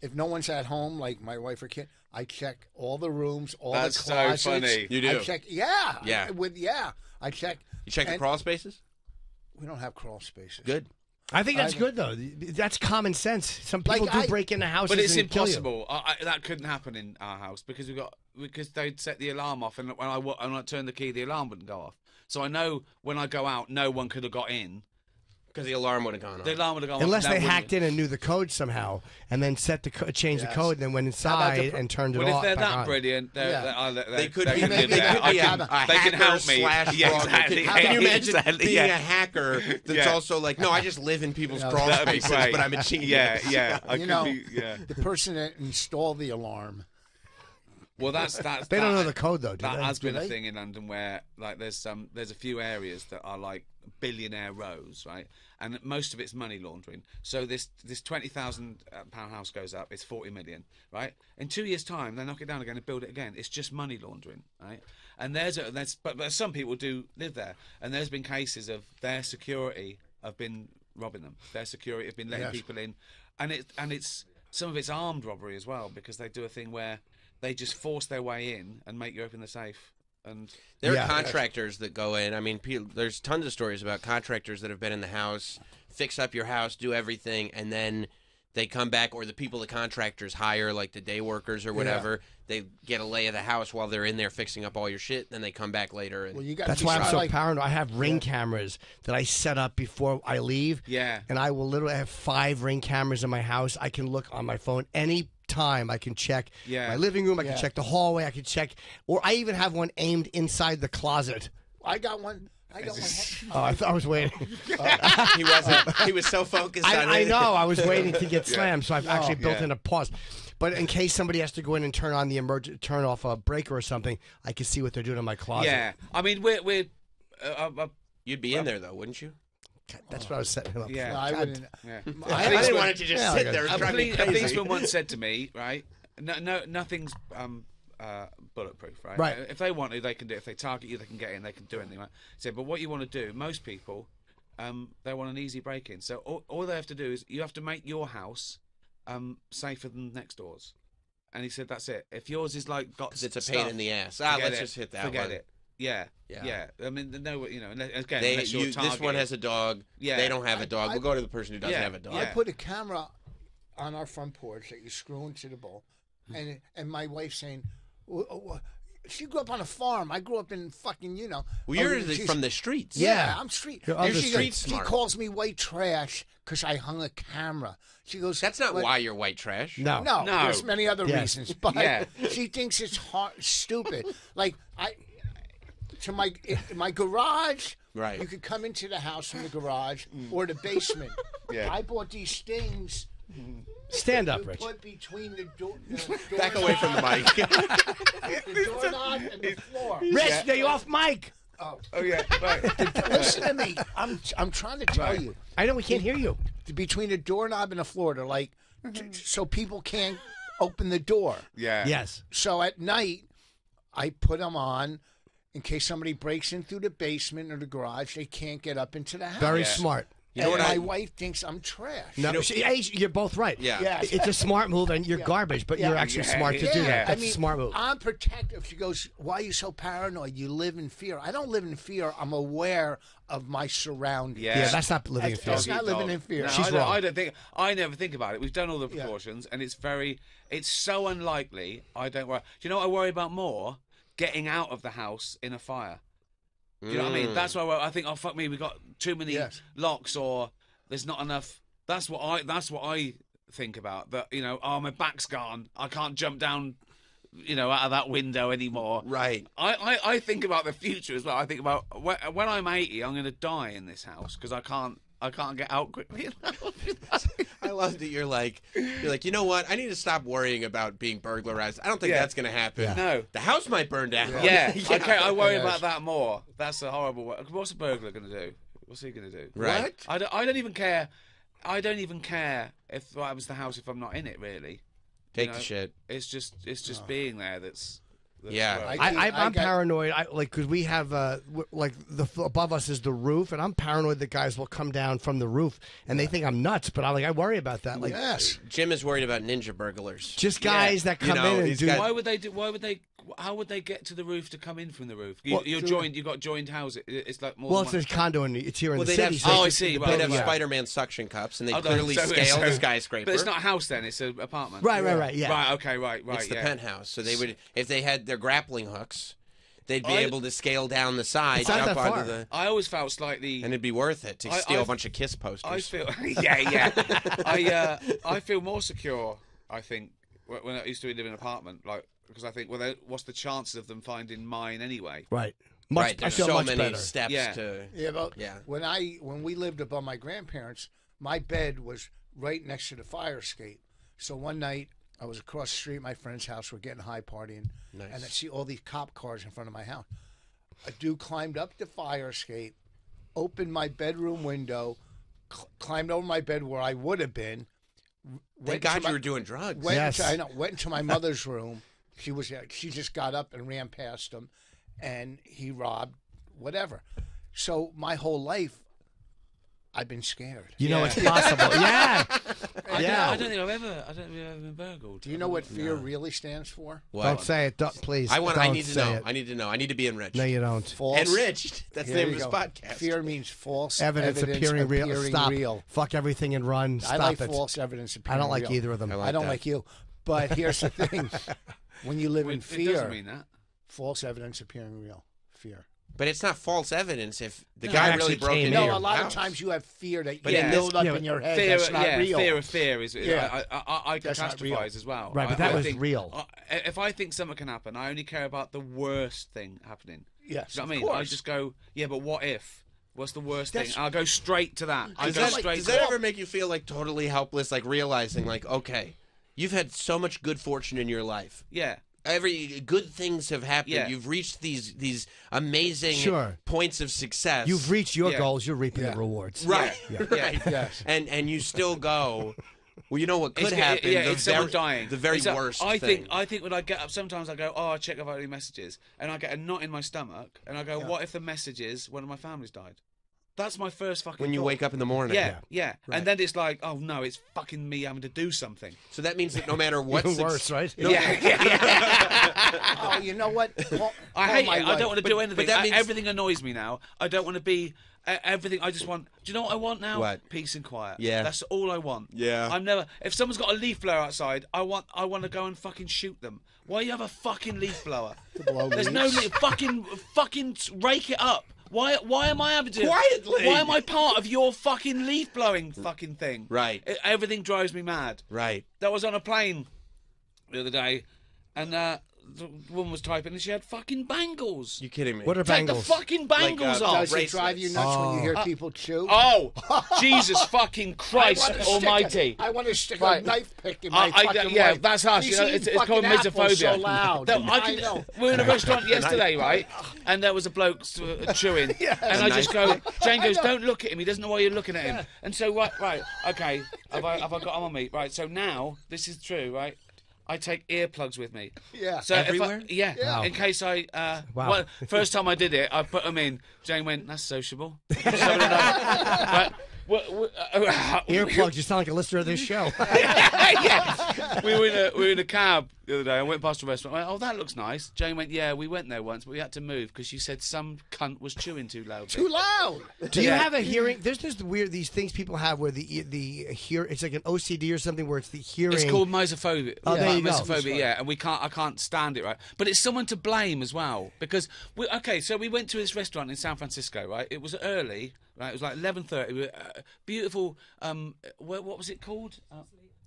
if no one's at home, like my wife or kid, I check all the rooms, all That's the so closets. funny. You do? I check. Yeah. Yeah. With yeah, I check. You check the And- crawl spaces. We don't have crawl spaces. Good. I think that's I- good though. That's common sense. Some people Like, do I- break into houses, but it's and kill you. impossible. I, I, that couldn't happen in our house because we got because they'd set the alarm off, and when I wa- when I turned the key, the alarm wouldn't go off. So I know when I go out, no one could have got in. Because the alarm would have gone off. The alarm would have gone Unless off. they that hacked in and knew the code somehow, and then set the co- changed the Yes. code, and then went How about inside pr- and turned it Well, if off. they're back that on. brilliant, they're, Yeah. they're, I- they, They could be, can they could be I a, can, a they hacker can help me. slash Yeah, frogger. exactly. Can, can you imagine exactly, being yeah. a hacker that's Yeah. also like, no, I just live in people's Yeah, crawl That'd be spaces, great. but I'm a genius. Yeah, yeah. I You could know, be. Yeah. The person that installed the alarm. Well, that's that's. They don't that- know the code though, do That they? has been Do a they? thing in London where like there's some there's a few areas that are like billionaire rows, right? And most of it's money laundering. So this this twenty thousand uh, pound house goes up, it's forty million, right? In two years' time, they knock it down again and build it again. It's just money laundering, right? And there's a there's but, but some people do live there, and there's been cases of their security have been robbing them. Their security have been letting Yes. people in, and it and it's some of it's armed robbery as well because they do a thing where they just force their way in and make you open the safe. And There Yeah. are contractors that go in. I mean, pe- there's tons of stories about contractors that have been in the house, fix up your house, do everything, and then they come back, or the people the contractors hire, like the day workers or whatever, they get a lay of the house while they're in there fixing up all your shit. Then they come back later and Well, you got. That's why I'm so like, paranoid. I have ring cameras that I set up before I leave. Yeah. And I will literally have five ring cameras in my house. I can look on my phone any time. I can check Yeah. my living room. I can Yeah. check the hallway. I can check, or I even have one aimed inside the closet. I got one. I got one. Oh, I thought I was waiting. he wasn't. He was so focused on I, I know. I was waiting to get slammed, so I've actually built yeah. in a pause. But in case somebody has to go in and turn on the emergent, turn off a breaker or something, I can see what they're doing in my closet. yeah, I mean we're we're uh, uh, uh, You'd be in there though, wouldn't you? That's what I was setting him up. Yeah. for. I God. wouldn't. yeah. I, policeman- didn't want it to just Yeah, sit like there. a- and a, drive me poli- a policeman once said to me, right? No, no, nothing's um, uh, bulletproof, right? Right. If they want to, they can do. it. If they target you, they can get in. They can do anything. Right? He said, but what you want to do, most people, um, they want an easy break-in. So all, all they have to do is you have to make your house um, safer than next door's. And he said, that's it. If yours is like got 'Cause it's a stuff, pain in the ass. Ah, let's it. just hit that Forget one. it. Yeah, Yeah. yeah, I mean, no, you know, again, They, you're this one has a dog. Yeah. They don't have a I- dog. I- we'll go to the person who doesn't Yeah. have a dog. Yeah. I put a camera on our front porch that you screw into the bowl, hmm. and and my wife saying, "Wh- wh- she grew up on a farm. I grew up in fucking, you know. Well, you're oh, the, from the streets. Yeah, Yeah. I'm street. You're You're other street She smart. calls me white trash because I hung a camera. She goes, That's not "What- why you're white trash. No. No, No. there's many other Yes. reasons, but Yeah. she thinks it's hard, stupid. Like I, to my eh, my garage. Right. You could come into the house from the garage mm. or the basement. Yeah. I bought these things Stand up, you Rich. put between the door. The Back away from the mic. The doorknob and the floor. Rich, now you off mic. Oh, oh yeah, right. Listen to me. I'm I'm trying to tell Right. you. I know we can't hear you. Between the doorknob and the floor, they're like, t- so people can't open the door. yeah. Yes. So at night, I put them on in case somebody breaks in through the basement or the garage. They can't get up into the house. Very Yeah. smart. You know and what my I- wife thinks I'm trash. No, she, hey, you're both right. Yeah. Yes. It's a smart move, and you're garbage, but Yeah. you're actually Yeah, smart to yeah. do Yeah. that. That's I mean, a smart move. I'm protective. She goes, "Why are you so paranoid? You live in fear." I don't live in fear. I'm aware of my surroundings. Yeah. yeah, that's not living in fear. that's not living in fear. No, She's I don't, wrong. I don't think. I never think about it. We've done all the Yeah. precautions, and it's very. It's so unlikely. I don't worry. Do you know what I worry about more? Getting out of the house in a fire. Do you know what I mean? That's why I, I think. Oh fuck me, we got too many Yes. locks, or there's not enough. That's what I. That's what I think about. That you know, oh my back's gone. I can't jump down. You know, out of that window anymore. Right. I, I, I think about the future as well. I think about when, when I'm 80, I'm going to die in this house because I can't I can't get out quickly enough. I love that you're like, you're like, you know what? I need to stop worrying about being burglarized. I don't think Yeah. that's going to happen. No. The house might burn down. yeah, okay. I worry Yes. about that more. That's a horrible. wo- What's a burglar going to do? What's he going to do? Right. What? I don't, I don't even care. I don't even care if what happens to the house if I'm not in it. Really, Take You the shit. it's just it's just being there. That's, that's Yeah. where- I- I, I, I I'm got- paranoid. I like because we have uh w- like the f- above us is the roof, and I'm paranoid that guys will come down from the roof and they think I'm nuts. But I'm like I worry about that. Like yes. Jim is worried about ninja burglars. just guys that You come know, in and do. got- Why would they do? Why would they? How would they get to the roof to come in from the roof? You, you're joined. You got joined houses. It's like more. well, it's a condo and it's here in Well, the they'd city. have- so Oh, I see. the Well, They'd have yeah. Spider-Man suction cups, and they Oh, clearly so- scale so- the skyscraper. But it's not a house then; it's an apartment. Right, right, right. Yeah. Right. Okay. Right. Right. It's the yeah. penthouse. So they would, if they had their grappling hooks, they'd be I- able to scale down the side, It's not jump that onto far. the, I always felt slightly. and it'd be worth it to I- steal a I- bunch of kiss posters. I feel. yeah. Yeah. I. Uh, I feel more secure. I think when I used to live in an apartment, like because I think, well, what's the chances of them finding mine anyway? Right. Much, right. I There's feel so much many better. steps Yeah. to. Yeah, but Yeah. when I when we lived above my grandparents, my bed was right next to the fire escape. So one night I was across the street at my friend's house. We're getting high partying, Nice. and I see all these cop cars in front of my house. A dude climbed up the fire escape, opened my bedroom window, cl- climbed over my bed where I would have been. w- Thank God to you were doing drugs. Went Yes. into, I know. Went into my mother's room. She was. Uh, she just got up and ran past him, and he robbed whatever. So my whole life, I've been scared. You know Yeah. it's possible. yeah. I Yeah. Don't, I don't think I've ever. I don't think I've ever been burgled. Do you know what fear really stands for? What? Don't say it. Don't, please. I want. Don't I need to say know. It. I need to know. I need to be enriched. No, you don't. False. enriched. That's the Here name of you his go. podcast. Fear means false Evidence, appearing real. appearing Stop. real. Fuck everything and run. I like it. false evidence appearing I don't like real. either of them. I I, don't that. like you. But here's the thing: when you live It, in it fear, doesn't mean that. false evidence appearing real. Fear. But it's not false evidence if the No, guy it really actually broke came into in. No, your a lot house. of times you have fear that But you in build this- up yeah, in your head. Fear, that's not yeah, real. fear of fear is. Yeah. I, I, I, I That's not real. catastrophize as well. Right, I- but that I was think- real. I, if I think something can happen, I only care about the worst thing happening. Yes, Do you know what I of mean? I course. just go, yeah, but what if? What's the worst That's- thing? I'll go straight to that. I Does go that, straight does to that ever make you feel like totally helpless, like realizing, like, okay, you've had so much good fortune in your life. Yeah. Every good things have happened. Yeah. You've reached these these amazing Sure. points of success. You've reached your Yeah. goals. You're reaping Yeah. the rewards. right, Yeah. right, Yes. and and you still go. Well, you know what could It's- happen? it- yeah, the it's someone very, dying. The very It's a- worst. I thing. think. I think when I get up, sometimes I go, "Oh, I check if I've any messages," and I get a knot in my stomach, and I go, "What if the message is one of my family's died?" That's my first fucking. when you thought. wake up in the morning. Yeah, yeah, and then it's like, oh no, it's fucking me having to do something. So that means that no matter what, Even suc- worse, right? Yeah, yeah, yeah. Oh, you know what? Call- I hate my it. I don't want to But- do but anything. that I- means- everything annoys me now. I don't want to be everything. I just want. Do you know what I want now? What? Peace and quiet. Yeah. that's all I want. Yeah. I'm never. If someone's got a leaf blower outside, I want. I want to go and fucking shoot them. Why you have a fucking leaf blower? blow There's no leaves? leaf. Fucking fucking rake it up. Why? Why am I having to? Quietly. Why am I part of your fucking leaf blowing fucking thing? Right. It- everything drives me mad. right? That was on a plane the other day, and uh, the woman was typing, and she had fucking bangles. You kidding me? What are Take bangles? the fucking bangles uh, off. Does it drive you nuts when you hear people chew? Oh, Jesus fucking Christ I wanna stick Almighty! A, I want to stick Right. a knife pick in my I- I- fucking yeah, wife. that's us. She's You know, eating it's, it's called fucking apples misophobia. So loud. No, I I can, know. we were in a restaurant yesterday, right? And there was a bloke uh, chewing, and I just go. Jane goes, "Don't look at him. He doesn't know why you're looking at him." And so, right, right, okay. Have I have I got him on me? Right. So now this is true, right? I take earplugs with me. Yeah. So if I- Everywhere? yeah. Wow. In case I. Uh, Wow. well, first time I did it, I put them in. Jane went, "That's sociable." So, right, we- we- uh, Earplugs. You sound like a listener of this show. yeah. We were in a we were in a cab the other day. I went past a restaurant. I went, oh, that looks nice. Jane went, yeah, we went there once, but we had to move because she said some cunt was chewing too loud. Too loud. Do you Yeah. have a hearing? There's just weird these things people have where the the hear it's like an OCD or something where it's the hearing. It's called misophobia. Oh, there you go. Misophobia, yeah, and we can't. I can't stand it, right? But it's someone to blame as well because we. Okay, so we went to this restaurant in San Francisco, right? It was early, right? It was like eleven thirty. Uh, beautiful. Um, what, what was it called? Uh,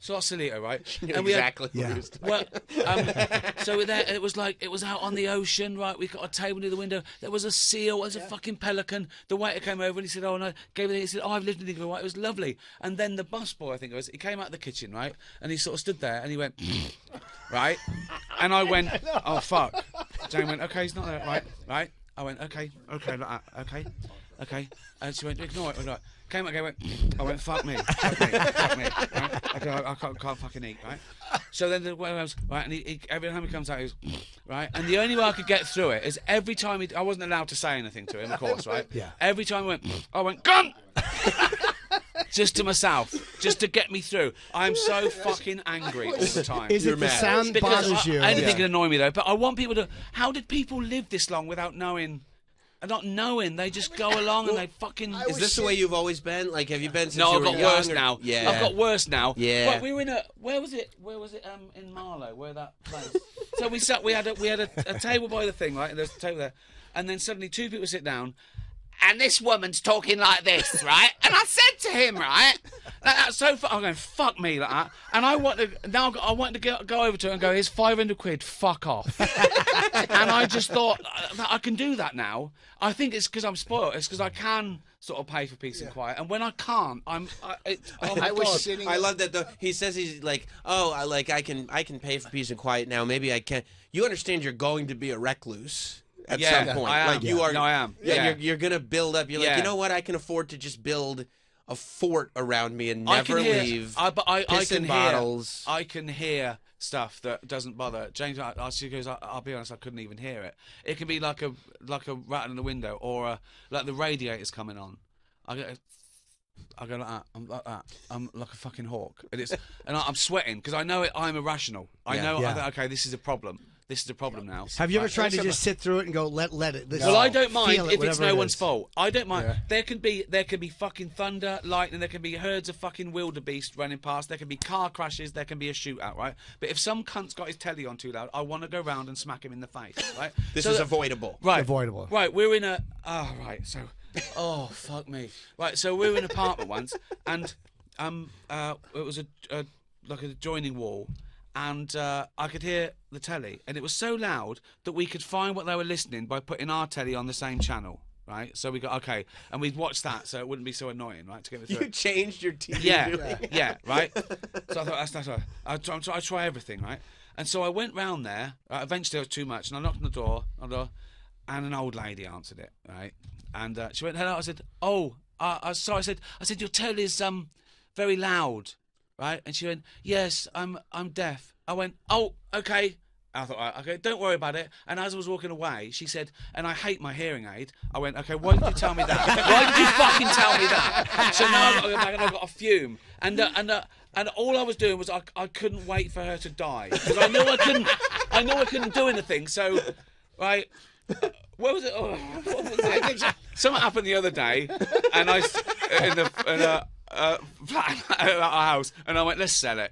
Sausalito, right? And we had- exactly. Yeah. he was talking Well, um, so we're there, and it was like it was out on the ocean, right? We got a table near the window. There was a seal, there was a fucking pelican. The waiter came over and he said, "Oh and I gave it. He said, "Oh, I've lived in England, right? It was lovely." And then the busboy, I think it was, he came out of the kitchen, right? And he sort of stood there and he went, right? And I went, "Oh fuck." Jane went, "Okay, he's not there, right? Right?" I went, "Okay, okay, like that, okay." Okay, and she went, ignore it. Right. Came up, I went, I went, fuck me, fuck me, fuck me. Right? I, can't, I can't, can't fucking eat, right? So then the way I was, right, and he, he, every time he comes out, he goes, right, and the only way I could get through it is every time he, I wasn't allowed to say anything to him, of course, right? Yeah. Every time I went, I went, gun! just to myself, just to get me through. I'm so fucking angry all the time. Is it the sound Because bothers I- you? anything can annoy me though, but I want people to. How did people live this long without knowing? Not knowing, they just go along and they fucking. Is this the way you've always been? Like, have you been since no, you I've got young, worse or- now. Yeah, I've got worse now. Yeah. But we were in a. Where was it? Where was it? Um, in Marlow, where that place. so we sat. We had a we had a, a table by the thing, right? And there's a table there, and then suddenly two people sit down. And this woman's talking like this, right? And I said to him, right? That, that's so. Fu- I'm going fuck me like that. And I want to now. I want to go, go over to her and go. Here's five hundred quid. Fuck off. and I just thought uh, I can do that now. I think it's because I'm spoiled. It's because I can sort of pay for peace and quiet. And when I can't, I'm. I, it, oh I was sitting. I love that though. He says he's like, oh, I like I can I can pay for peace and quiet now. Maybe I can. You understand? You're going to be a recluse at Yeah, some point. I am. Like you are. No, I am. Yeah, Yeah. You're, you're gonna build up. You're like, you know what? I can afford to just build a fort around me and I never hear, leave. I, but I, I can in hear. I can hear stuff that doesn't bother James. I, I, she goes. I, I'll be honest. I couldn't even hear it. It can be like a like a rat in the window or a, like the radiators coming on. I go. I go like that. I'm like that. I'm like a fucking hawk, and it's and I, I'm sweating because I know it. I'm irrational. I Yeah. know. I Yeah. think, okay, this is a problem. This is a problem now. Have you ever Right. tried to just sit through it and go let let it? This, Well, I don't mind feel it, if it's whatever no it one's is. fault. I don't mind. Yeah. There can be there can be fucking thunder, lightning. There can be herds of fucking wildebeest running past. There can be car crashes. There can be a shootout, right? But if some cunt's got his telly on too loud, I want to go round and smack him in the face, right? this So is that- avoidable. Right. Avoidable. Right, we're in a. Oh, right. So, oh fuck me. Right, so we were in an apartment once, and um, uh, it was a, a like an adjoining wall, and uh, I could hear the telly, and it was so loud that we could find what they were listening by putting our telly on the same channel. Right, so we got okay, and we'd watch that, so it wouldn't be so annoying, right? To get me through. You it. changed your TV. Yeah, doing- yeah, right. So I thought that's that's right. I try, I try everything, right? And so I went round there. Right, eventually, it was too much, and I knocked on the door, on the door, and an old lady answered it, right? And uh, she went, "Hello." I said, "Oh, uh, uh, sorry." I said, "I said your telly is um very loud, right?" And she went, "Yes, I'm I'm deaf." I went, "Oh, okay." I thought, right, okay, don't worry about it. And as I was walking away, she said, and I hate my hearing aid. I went, okay, why did you tell me that? why did you fucking tell me that? So now I've got to go back and I've got a fume. And, uh, and, uh, and all I was doing was I, I couldn't wait for her to die. Because I knew I couldn't, I knew I couldn't do anything. So, right, uh, where was it? Oh, what was it? Something happened the other day, and I in the in a, uh, flat at our house, and I went, let's sell it.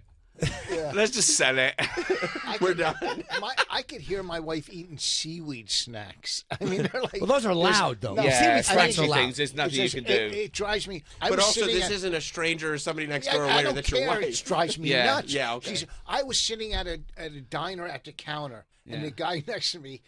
Let's just sell it. I We're could, done. My, I could hear my wife eating seaweed snacks. I mean, they're like. Well, those are loud, though. No, Yeah, seaweed snacks are loud. thinks there's nothing It's you can It, do. it drives me. I But also, this at, isn't a stranger or somebody next I, door I waiter. don't That's your care. It wife. drives me Yeah, nuts. yeah, okay. She's- I was sitting at a at a diner at the counter, and the guy next to me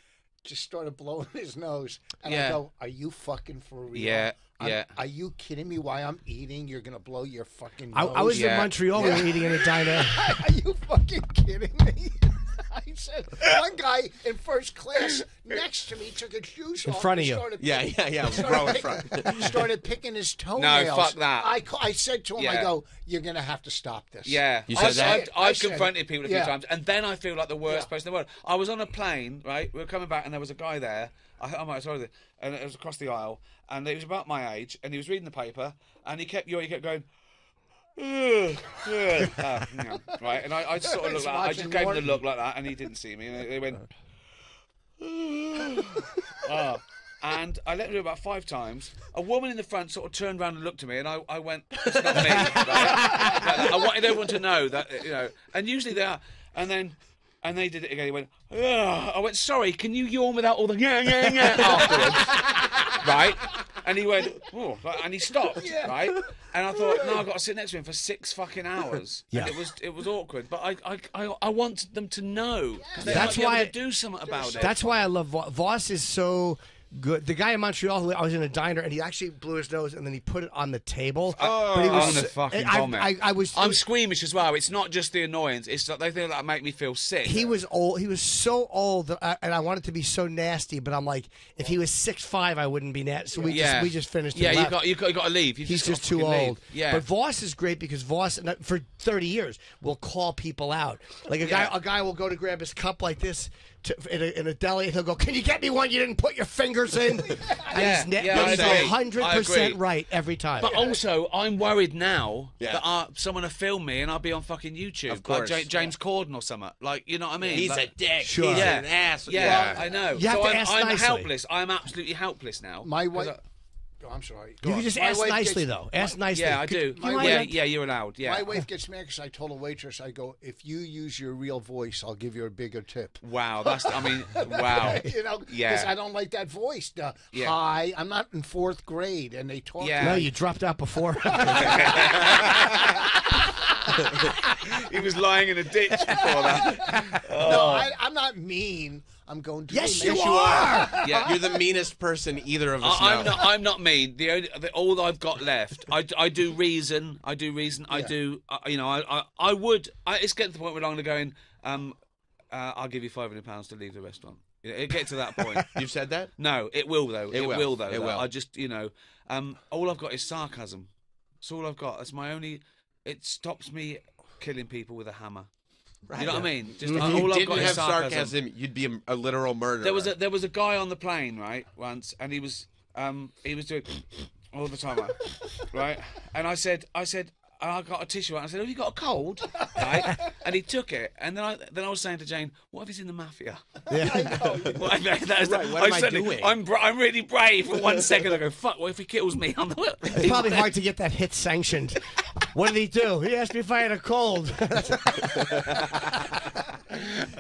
just started blowing his nose, and I Yeah. go, "Are you fucking for real? Yeah, I'm- yeah. Are you kidding me? Why I'm eating? You're gonna blow your fucking I, nose? I was Yeah. in Montreal. We were eating in a diner. Are you fucking kidding me? I said, one guy in first class next to me took his shoes In off front of you. started Yeah, yeah, yeah. started Row in picking- front. started picking his toenails. No, fuck that. I, I said to him, I go, you're going to have to stop this. Yeah, You I've, said that? I've, I I've said confronted it. people a few Yeah. times, and then I feel like the worst Yeah. person in the world. I was on a plane, right? We were coming back, and there was a guy there. I, I might have told you, and it was across the aisle, and he was about my age, and he was reading the paper, and he kept, you know, he kept going. "Ugh, ugh," uh, yeah, right, and I, I just sort of looked like I just gave him the look like that, and he didn't see me, and they went. Oh. And I let him do it about five times. A woman in the front sort of turned around and looked at me, and I, I went, "It's not me." Like. Like. I wanted everyone to know that you know, and usually they are. And then, and they did it again. He went, Ugh. I went, "Sorry, can you yawn without all the yeah yeah yeah afterwards?" right? And he went, "Oh," and he stopped, right? And I thought, no, I've got to sit next to him for six fucking hours. Yeah. And it was it was awkward, but I I, I, I want them to know. they That's might be able why- I do something about it. That's why I love Vos. Vos is so good. The guy in Montreal, who I was in a diner, and he actually blew his nose, and then he put it on the table. Oh, but he I'm gonna fucking I, vomit. I, I was. I'm squeamish as well. It's not just the annoyance. It's that they think that make me feel sick. he was old. He was so old, that I, and I wanted to be so nasty. But I'm like, if he was six five, I wouldn't be nasty. So we yeah. just we just finished. Yeah, you got you got you got to leave. You He's just, just too old. Leave. Yeah, But Vos is great because Vos, uh, for 30 years, will call people out. Like a Yeah. guy, a guy will go to grab his cup like this to, in, a, in a deli, and he'll go, "Can you get me one you didn't put your fingers in?" and Yeah, he's, ne- yeah, I he's hundred percent right every time. But also, I'm worried now Yeah. that uh, someone will film me and I'll be on fucking YouTube, Of like course. Ja- James Corden or something. Like, you know what I mean? He's like, a dick. Sure. He's yeah, an ass. Yeah, I know. You have so to I'm, ask I'm nicely. helpless. I'm absolutely helpless now. My wife. I- Oh, I'm sorry. you can just My ask wife nicely, gets- though. Ask nicely. yeah, I Could- do. do you mind yeah, yeah, you're allowed. Yeah. My wife gets mad because I told a waitress, I go, if you use your real voice, I'll give you a bigger tip. Wow, that's. I mean, wow. you know, because Yeah. I don't like that voice. The Yeah. hi, I'm not in fourth grade, and they talk. Yeah. No, you dropped out before. he was lying in a ditch before that. No, oh. I, I'm not mean. I'm going to. yes, be you are. Yeah. You're the meanest person either of us I, I'm, not. I'm not mean. The only, the, all I've got left, I, I do reason. I do reason. I Yeah. do. Uh, you know, I, I, I would. I, it's getting to the point where I'm going. Um, uh, I'll give you five hundred pounds to leave the restaurant. You know, It get to that point. You've said that? no, it will though. It, will. though. It though. will. I just, you know, um, all I've got is sarcasm. That's all I've got. That's my only. It stops me killing people with a hammer. You know what I mean? Just If all you I've didn't got have is sarcasm. sarcasm, you'd be a, a literal murderer. There was a there was a guy on the plane right once, and he was um he was doing all the time, right? right? And I said I said and I got a tissue out. And I said, "Have you got a cold?" Right? and he took it, and then I then I was saying to Jane, "What if he's in the mafia?" Yeah. Well, I, that was Right, what am I doing? I'm br- I'm really brave. For one second, I go, "Fuck! What if he kills me on the?" It's probably hard to get that hit sanctioned. What did he do? He asked me if I had a cold. I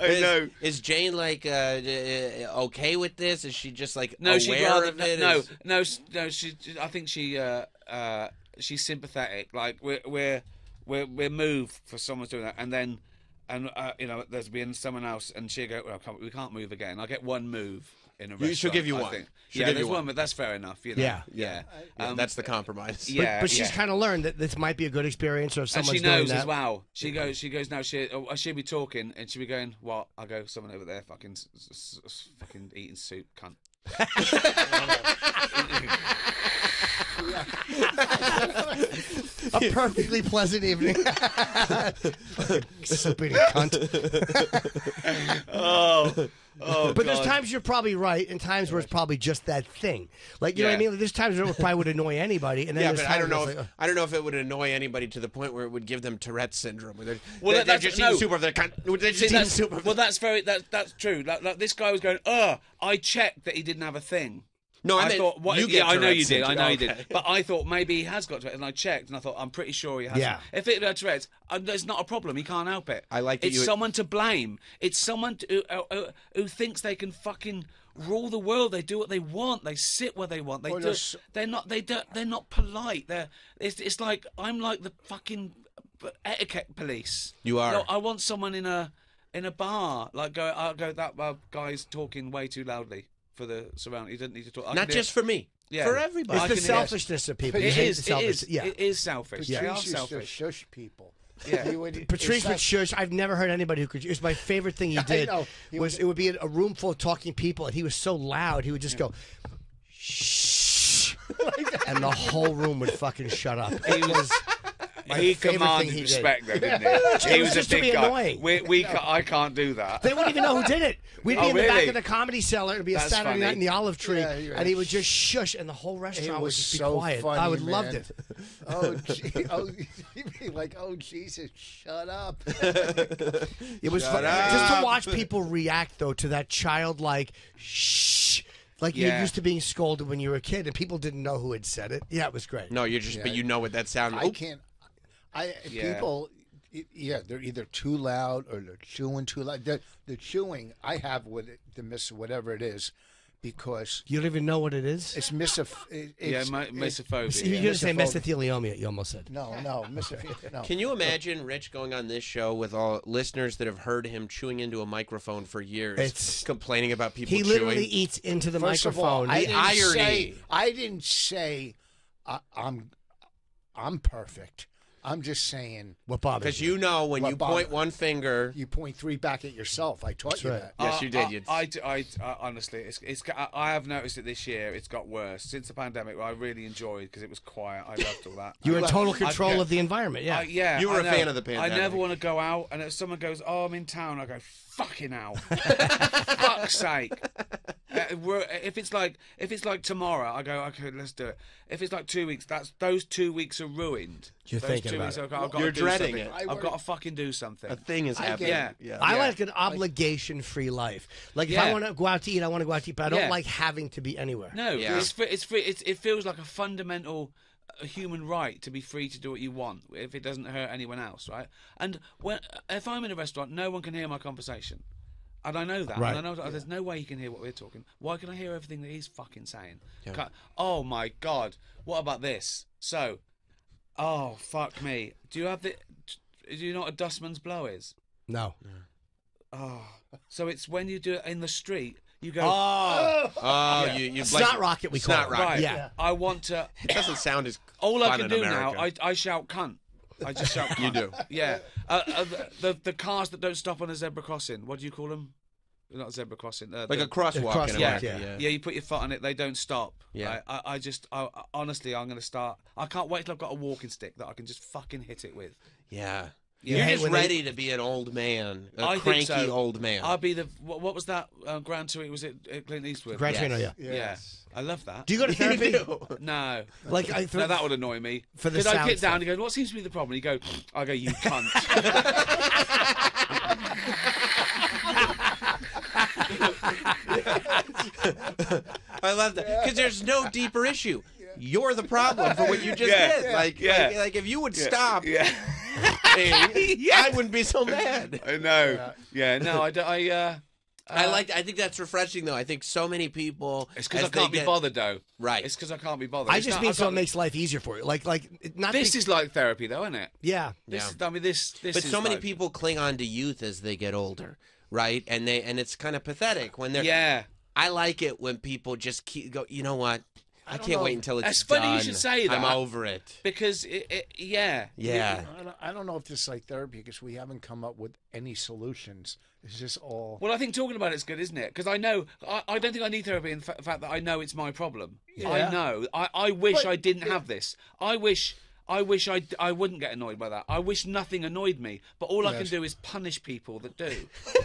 is, know. Is Jane like uh, uh, okay with this? Is she just like No, aware she'd rather of it? no, Is- no, s- no. She, I think she, uh, uh, she's sympathetic. Like we're we're we're we're moved for someone's doing that, and then and uh, you know there's been someone else, and she go, well, can't, we can't move again. I get one move in a You- restaurant. she'll give you I one. think. She'll yeah, give there's you one, one. but that's fair enough. You know? Yeah. yeah. Yeah, Um, that's the compromise. yeah, but she's yeah. kind of learned that this might be a good experience. Or if And someone's she knows doing that. as well. She goes. She goes now. She oh, she'll be talking, and she'll be going, "What?" I go, "Someone over there, fucking, s- s- s- fucking eating soup, cunt." A a perfectly pleasant evening. Fucking Spitting cunt. Oh, oh. But there's times you're probably right, and times where it's probably just that thing. Like you know what I mean? Like, there's times where it probably would annoy anybody, and then Yeah, but I don't know. If, it's like, oh. I don't know if it would annoy anybody to the point where it would give them Tourette's syndrome. Where they're, Well, they're, that- they're that's- just no. eating soup of their they're just See, that's, soup of well, that's very that, that's true. Like, like this guy was going, "Oh, I checked that he didn't have a thing." No, I I meant thought, what, you yeah, I know you did. I know you did. But I thought maybe he has got Tourette's, and I checked, and I thought I'm pretty sure he has. Yeah. If it had Tourette's, uh, there's not a problem. He can't help it. I like It's you- someone to blame. It's someone to, who, uh, who, who thinks they can fucking rule the world. They do what they want. They sit where they want. They do. there's- They're not. They don't. They're not polite. They're. It's, it's like I'm like the fucking etiquette police. You are. No, I want someone in a in a bar. Like go. I'll go. That uh, guy's talking way too loudly for the surrounding. He doesn't need to talk. I Not can do just it. for me. Yeah. For everybody. it's the can- selfishness of people. It You hate is. the It is. selfishness. Yeah. It is selfish. They are used to selfish. shush people. Yeah. He would- Patrice it's would like- shush. I've never heard anybody who could. It was my favorite thing he I did. know. He was would- it would be a room full of talking people, and he was so loud. He would just go, shh, and the whole room would fucking shut up. It was my he commanded he respect, though, didn't he? It he was was, just a to big be guy. annoying. We, we, ca- I can't do that. They wouldn't even know who did it. We'd oh, be Oh, in the back of the comedy cellar. It'd be a That's Saturday funny. night in the olive tree, Yeah, you're and he would just shush, and the whole It restaurant would was just be quiet. funny, I would man. loved it. Oh, gee, oh, he'd be like, "Oh Jesus, shut up!" It was fun. just to watch people react though to that childlike shh, like you're used to being scolded when you were a kid, and people didn't know who had said it. Yeah, it was great. No, you're just, but you know what that sound. I Oh, can't. I Yeah. people. Yeah, they're either too loud or they're chewing too loud. The, the chewing I have with it, the miss whatever it is, because You don't even know what it is. it's misoph. It, yeah, it's, my, it- mesophobia. You're yeah. going to say misophobic. mesothelioma. You almost said. no, no, misoph. No. Can you imagine Rich going on this show with all listeners that have heard him chewing into a microphone for years, It's- complaining about people He chewing? literally eats into the First of microphone. all, I The didn't irony. say I didn't say I, I'm I'm perfect. I'm just saying what bothers Because you know when What you Bob- point one finger. you point three back at yourself. I taught you right. that. Yes, Uh, you did. I, You- I, I, I- honestly, it's, it's. I- I have noticed it this year. It's got worse since the pandemic. I really enjoyed because it was quiet. I loved all that. You were in I- total I- control yeah. of the environment. Yeah. I- yeah, You were I a know. fan of the pandemic. I never want to go out, and if someone goes, "Oh, I'm in town," I go, "Fucking hell, fuck's sake." We're, if it's like if it's like tomorrow, I go, "Okay, let's do it." If it's like two weeks, that's those two weeks are ruined. You're those thinking two about weeks, it. I've got, I've got You're to do dreading something. it. I I've worry- got to fucking do something. A thing is happening. get Yeah. I like an obligation-free life. Like if I Yeah. want to go out to eat, I want to go out to eat, but I don't Yeah. like having to be anywhere. No, Yeah. it's free, it's free. It's, it feels like a fundamental uh, human right to be free to do what you want if it doesn't hurt anyone else, right? And when if I'm in a restaurant, no one can hear my conversation. And I know that. Right. And I know oh, there's no way he can hear what we're talking. Why can I hear everything that he's fucking saying? Can't- oh my god. What about this? So, oh fuck me. Do you have the? Do you know what a dustman's blow is? No. Oh, so it's when you do it in the street. You go. Oh, Oh, Yeah. you, you snot rocket. We call Snot it. rocket. right. Yeah. I want to. It doesn't sound as All I can in do America. now, I, I shout cunt. I just shout cunt. You do. Yeah. Uh, uh, the the cars that don't stop on a zebra crossing. What do you call them? Not a zebra crossing. Uh, like the- a crosswalk crosswalk, in yeah, yeah. Yeah. yeah. You put your foot on it, they don't stop. Yeah. right? I, I just, I, I- honestly, I'm gonna start. I can't wait till I've got a walking stick that I can just fucking hit it with. Yeah. Yeah. You're just when they- ready to be an old man, a I cranky think so. old man. I'll be the. What, what was that? Uh, Grand Tour? Was it uh, Clint Eastwood? Gran Yes. Torino. Yeah. Yeah. I love that. Do you go to therapy? no. Like I, No, that would annoy me. For the Because I get down and go? "What seems to be the problem?" He go, "I go, you cunt." I love that because there's no deeper issue. You're the problem for what you just Yeah. did. Like, Yeah. like, like if you would stop, yeah. I wouldn't be so mad. I know. Yeah, no, I, I, uh, I like. I think that's refreshing, though. I think so many people. it's because I can't be get- bothered, though. Right. It's because I can't be bothered. I It's just not- mean I've so it got- makes life easier for you. Like like not. This be- is like therapy, though, isn't it? yeah. This Yeah. I mean, this, this But is so many like- people cling on to youth as they get older, right? And they and it's kind of pathetic when they're. Yeah. I like it when people just keep go. You know what? I, don't can't know. wait until it's It's funny you done. should say that. I'm over it. Because, it, it, yeah. Yeah. I don't, I don't know if this is like therapy because we haven't come up with any solutions. It's just all. Well, I think talking about it's good, isn't it? Because I know, I, I don't think I need therapy in the fa- fact that I know it's my problem. I know. I, I wish But- I didn't have this. I wish I wish I, I wouldn't get annoyed by that. I wish nothing annoyed me, but all I can do is punish people that do.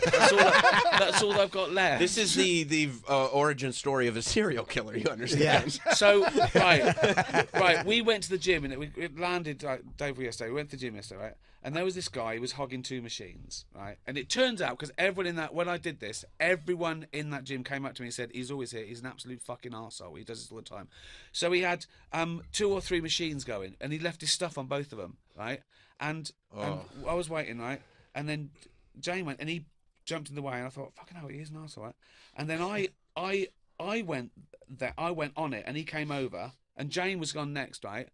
That's all, I, that's all I've got left. This is the the uh, origin story of a serial killer. You understand? So right, right. We went to the gym and it, we, it landed like day before yesterday. We went to the gym yesterday, right? And there was this guy who was hogging two machines, right? And it turns out because everyone in that when I did this, everyone in that gym came up to me and said, "He's always here. He's an absolute fucking arsehole. He does this all the time." So he had um, two or three machines going, and he left his stuff on both of them, right? And, and I was waiting, right? And then Jane went and he jumped in the way, and I thought, "Fucking hell, he is an arsehole." Right? And then I, I, I went there. I went on it, and he came over, and Jane was gone next, right?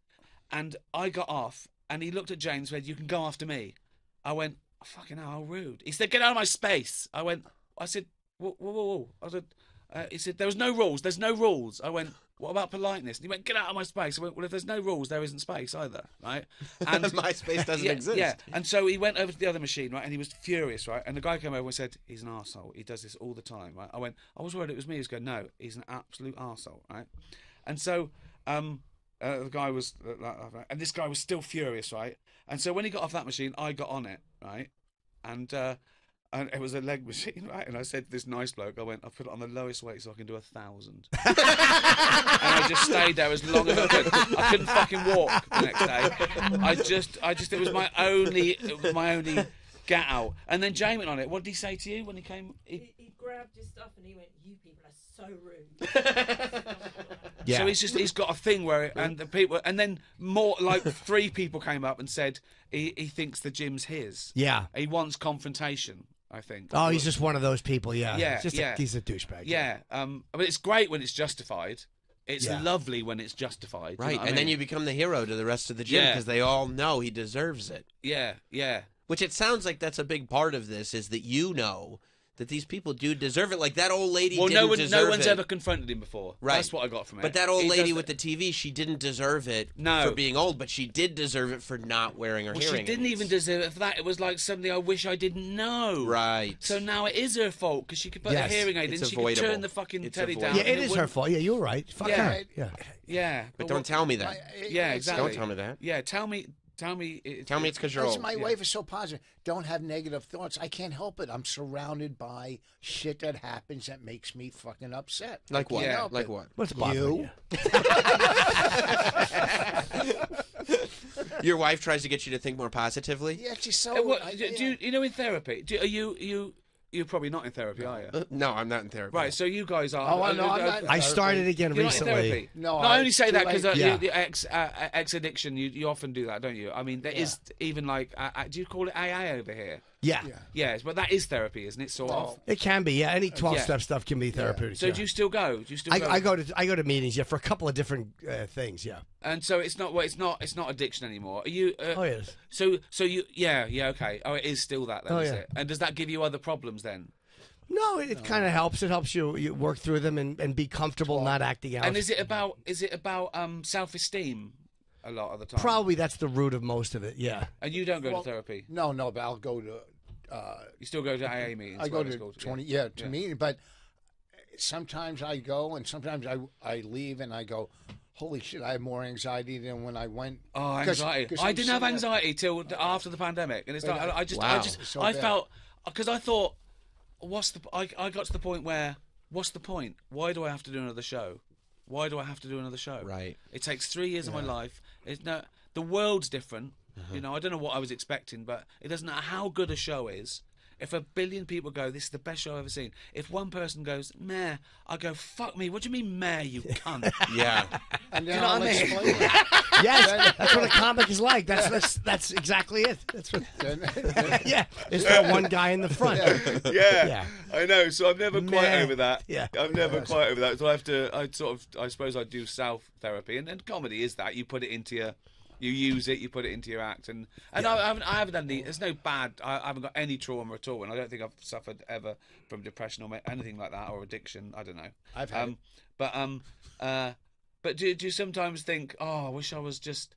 And I got off, and he looked at James, and said, "You can go after me." I went, oh, "Fucking hell, how rude!" He said, "Get out of my space." I went, I said, "Whoa, whoa, whoa!" I said, uh, "He said there was no rules. There's no rules." I went. What about politeness? And he went, "Get out of my space." I went, "Well, if there's no rules, there isn't space either, right?" And My space doesn't yeah, exist. Yeah, and so he went over to the other machine, right, and he was furious, right, and the guy came over and said, "He's an arsehole. He does this all the time." Right, I went, "I was worried it was me." He was going, "No, he's an absolute arsehole," right, and so um, uh, the guy was, uh, and this guy was still furious, right, and so when he got off that machine, I got on it, right, and. Uh, and it was a leg machine, right? And I said to this nice bloke, I went, I put it on the lowest weight so I can do a thousand. and I just stayed there as long as I could. I couldn't fucking walk the next day. I just, I just, it was my only, it was my only get out. And then Jane went on it. What did he say to you when he came? He, He, he grabbed his stuff and he went, "You people are so rude." Yeah. So he's just, he's got a thing where, it, and the people, and then more like three people came up and said he, he thinks the gym's his. yeah. He wants confrontation. I think. Oh, he's just one of those people. Yeah. Yeah, He's just yeah. A, he's a douchebag. Yeah, um, I mean, it's great when it's justified. It's Yeah. lovely when it's justified. you Right, know what I and then you become the hero to the rest of the gym Yeah. because they all know he deserves it. Yeah, yeah. Which it sounds like that's a big part of this is that you know that these people do deserve it. Like that old lady Well, didn't no one, deserve no one's it. ever confronted him before. Right. That's what I got from it. But that old He lady with the TV, she didn't deserve it No. for being old, but she did deserve it for not wearing her Well, she didn't aids. even deserve it for that. It was like something I wish I didn't know. Right. So now it is her fault because she could put Yes. a hearing aid It's in. She avoidable. could turn the fucking It's telly avoidable. down. Yeah, it and her fault. Yeah, you're right. Fuck Yeah. her. Yeah. Yeah, But what- don't tell me that. I- Yeah, exactly. Don't tell me that. Yeah, tell me. Tell me. It, Tell me it's because you're That's old. my yeah. wife is so positive. Don't have negative thoughts. I can't help it. I'm surrounded by shit that happens that makes me fucking upset. Like what? Yeah. Like it. what? What's bothering You? you? Your wife tries to get you to think more positively. Yeah, she's so. Uh, what, I- do, do you, you know in therapy? Do, are you you you're probably not in therapy, are you? Uh, No, I'm not in therapy. Right. So you guys are. Oh, I know, uh, I'm uh, not in I started again You're not in recently. therapy. No, I I- only say too that because late. uh, Yeah. the ex uh, uh, ex addiction. You, you often do that, don't you? I mean, there is even like uh, uh, do you call it AA over here? Yeah. Yeah. Yes, but that is therapy, isn't it? Sort of. It can be. Yeah. Any 12 Yeah. step stuff can be therapeutic. So yeah. do you still go? Do you still I, go? I go to I go to meetings yeah for a couple of different uh, things yeah. And so it's not. Well, it's not. It's not addiction anymore. Are you? Uh, Oh yes. So so you yeah yeah okay. Oh, it is still that then, Oh, is yeah. it? And does that give you other problems then? No, it kind of helps. It helps you, you work through them and, and be comfortable not acting out. And is it about is it about um self esteem a lot of the time? Probably that's the root of most of it. Yeah. And you don't go Well, to therapy. No, no, but I'll go to. Uh, You still go to AA meetings. I go whatever it's to called, yeah. twenty. Yeah, to meeting, but sometimes I go and sometimes I I leave and I go. Holy shit! I have more anxiety than when I went. Oh, 'cause- anxiety! 'cause I I'm didn't have sitting there- anxiety till th- after the pandemic, and it's not. I just, I just, So I bad. felt because I thought, what's the? I, I got to the point where, what's the point? Why do I have to do another show? Why do I have to do another show? Right. It takes three years of my life. It's no, the world's different. Uh-huh. You know, I don't know what I was expecting, but it doesn't matter how good a show is. If a billion people go, this is the best show I've ever seen. If one person goes, meh, I go, fuck me. What do you mean, meh, you cunt? Yeah. And then know I'll what I mean? explain it. Yes, that's what a comic is like. That's that's that's exactly it. That's what. Then- Yeah, it's that one guy in the front. yeah, Yeah. I know. So I'm never quite Meh. over that. Yeah. I'm never quite over that. So I have to. I sort of. I suppose I do self therapy, and, and comedy is that you put it into your. You use it, you put it into your act, and and I, I haven't, I haven't done any. There's no bad. I, I haven't got any trauma at all, and I don't think I've suffered ever from depression or anything like that or addiction. I don't know. I've had um, but um, uh, but do do you sometimes think, oh, I wish I was just.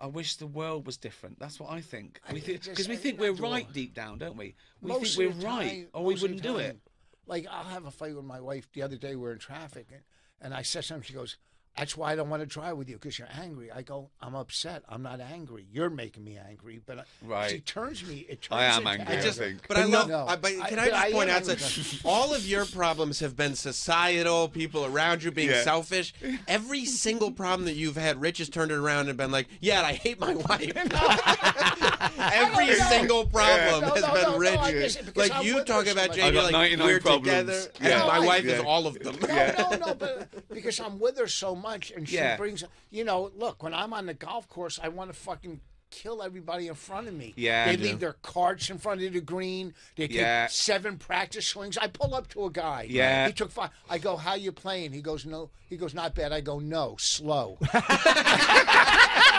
I wish the world was different. That's what I think. We I think just- because we I think we're right deep down, don't we? We Most think we're the right, time- or we most of the wouldn't do it. Like I'll have a fight with my wife. The other day we are in traffic, and, and I said something. She goes, That's why I don't want to drive with you because you're angry. I go, I'm upset. I'm not angry. You're making me angry. But I- Right. she turns me. It turns I am into angry. I just, think. but I But love. no, I, but I- can I but just I point am out that all of your problems have been societal, people around you being Yeah. selfish. Every single problem that you've had, Rich has turned it around and been like, "Yeah, I hate my wife." Every No, no. single problem No, has no, been no, no, Rich. I guess it- because like I'm you with talk her so about much. Jane, I you're got like 99 we're problems. together, Yeah. and my No, I- wife is all of them. No, no, no, but because I'm with her so much, and she Yeah. brings. You know, look, when I'm on the golf course, I want to fucking kill everybody in front of me. Yeah, they leave their carts in front of the green. They take Yeah. seven practice swings. I pull up to a guy. Yeah. he took five. I go, "How you playing?" He goes, "No." He goes, "Not bad." I go, "No, slow."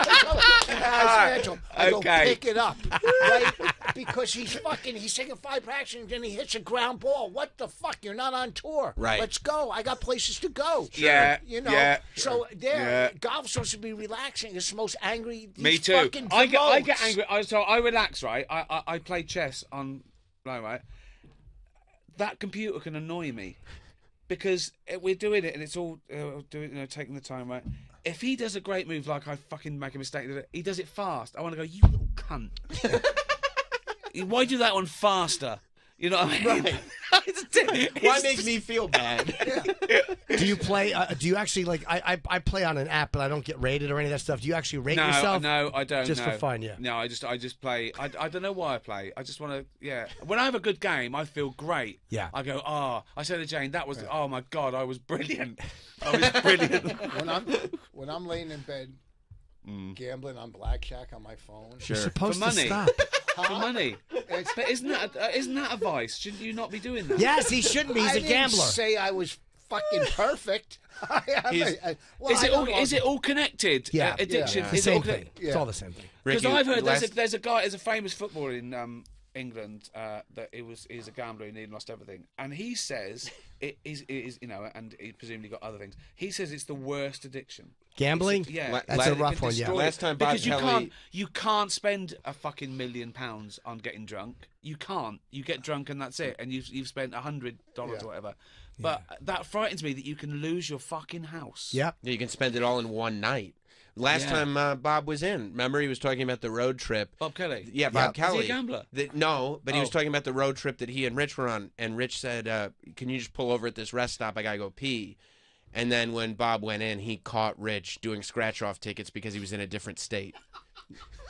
I go, I go, Okay. pick it up, right? Because he's fucking, he's taking five practice and then he hits a ground ball. What the fuck? You're not on tour. Right. Let's go. I got places to go. Yeah, You know. yeah. So there, Yeah. golf's supposed to be relaxing. It's the most angry. Me too. fucking I get I get angry. I, so I relax, right? I, I I play chess on, right, right. That computer can annoy me because it- we're doing it and it's all uh, doing, you know, taking the time, right? If he does a great move, like I fucking make a mistake, he does it fast. I want to go, you little cunt. Why do that one faster? You know what I mean? Right. Why make me feel bad? Do you play? Uh, do you actually like? I, I I play on an app, but I don't get rated or any of that stuff. Do you actually rate no, yourself? no, I don't. Just for fun, yeah. No, I just, I just play. I, I don't know why I play. I just want to, yeah. When I have a good game, I feel great. Yeah. I go, oh, I say to Jane, that was, oh my god, I was brilliant. I was brilliant. When I'm when I'm laying in bed Mm. gambling on blackjack on my phone. You're supposed For to money. stop. For money. But isn't that, uh, isn't that a vice? Shouldn't you not be doing that? yes, he shouldn't be. He's I a didn't gambler. say I was fucking perfect. I, I, I, well, Is it all? Is it all connected? Yeah. Uh, addiction. It's the Is it all same connect- thing. It's all the same thing. Because I've heard there's last- a, there's a guy, there's a famous footballer in um, England uh, that it was he's a gambler and he lost everything, and he says it is, it is you know, and he presumably got other things. He says it's the worst addiction. Gambling. Yeah, La- That's a rough one. Yeah. Last time Bob because you Kelly- can't you can't spend a fucking million pounds on getting drunk. You can't. You get drunk and that's it, and you've you've spent a hundred dollars or whatever. But that frightens me that you can lose your fucking house. Yep. Yeah, you can spend it all in one night. Last Yeah. time uh, Bob was in, remember he was talking about the road trip. Bob Kelly. Yeah, Bob Kelly. Is he a Kelly. gambler? That- no, but he was Oh. talking about the road trip that he and Rich were on, and Rich said, uh, "Can you just pull over at this rest stop? I gotta go pee." And then when Bob went in, he caught Rich doing scratch off tickets because he was in a different state.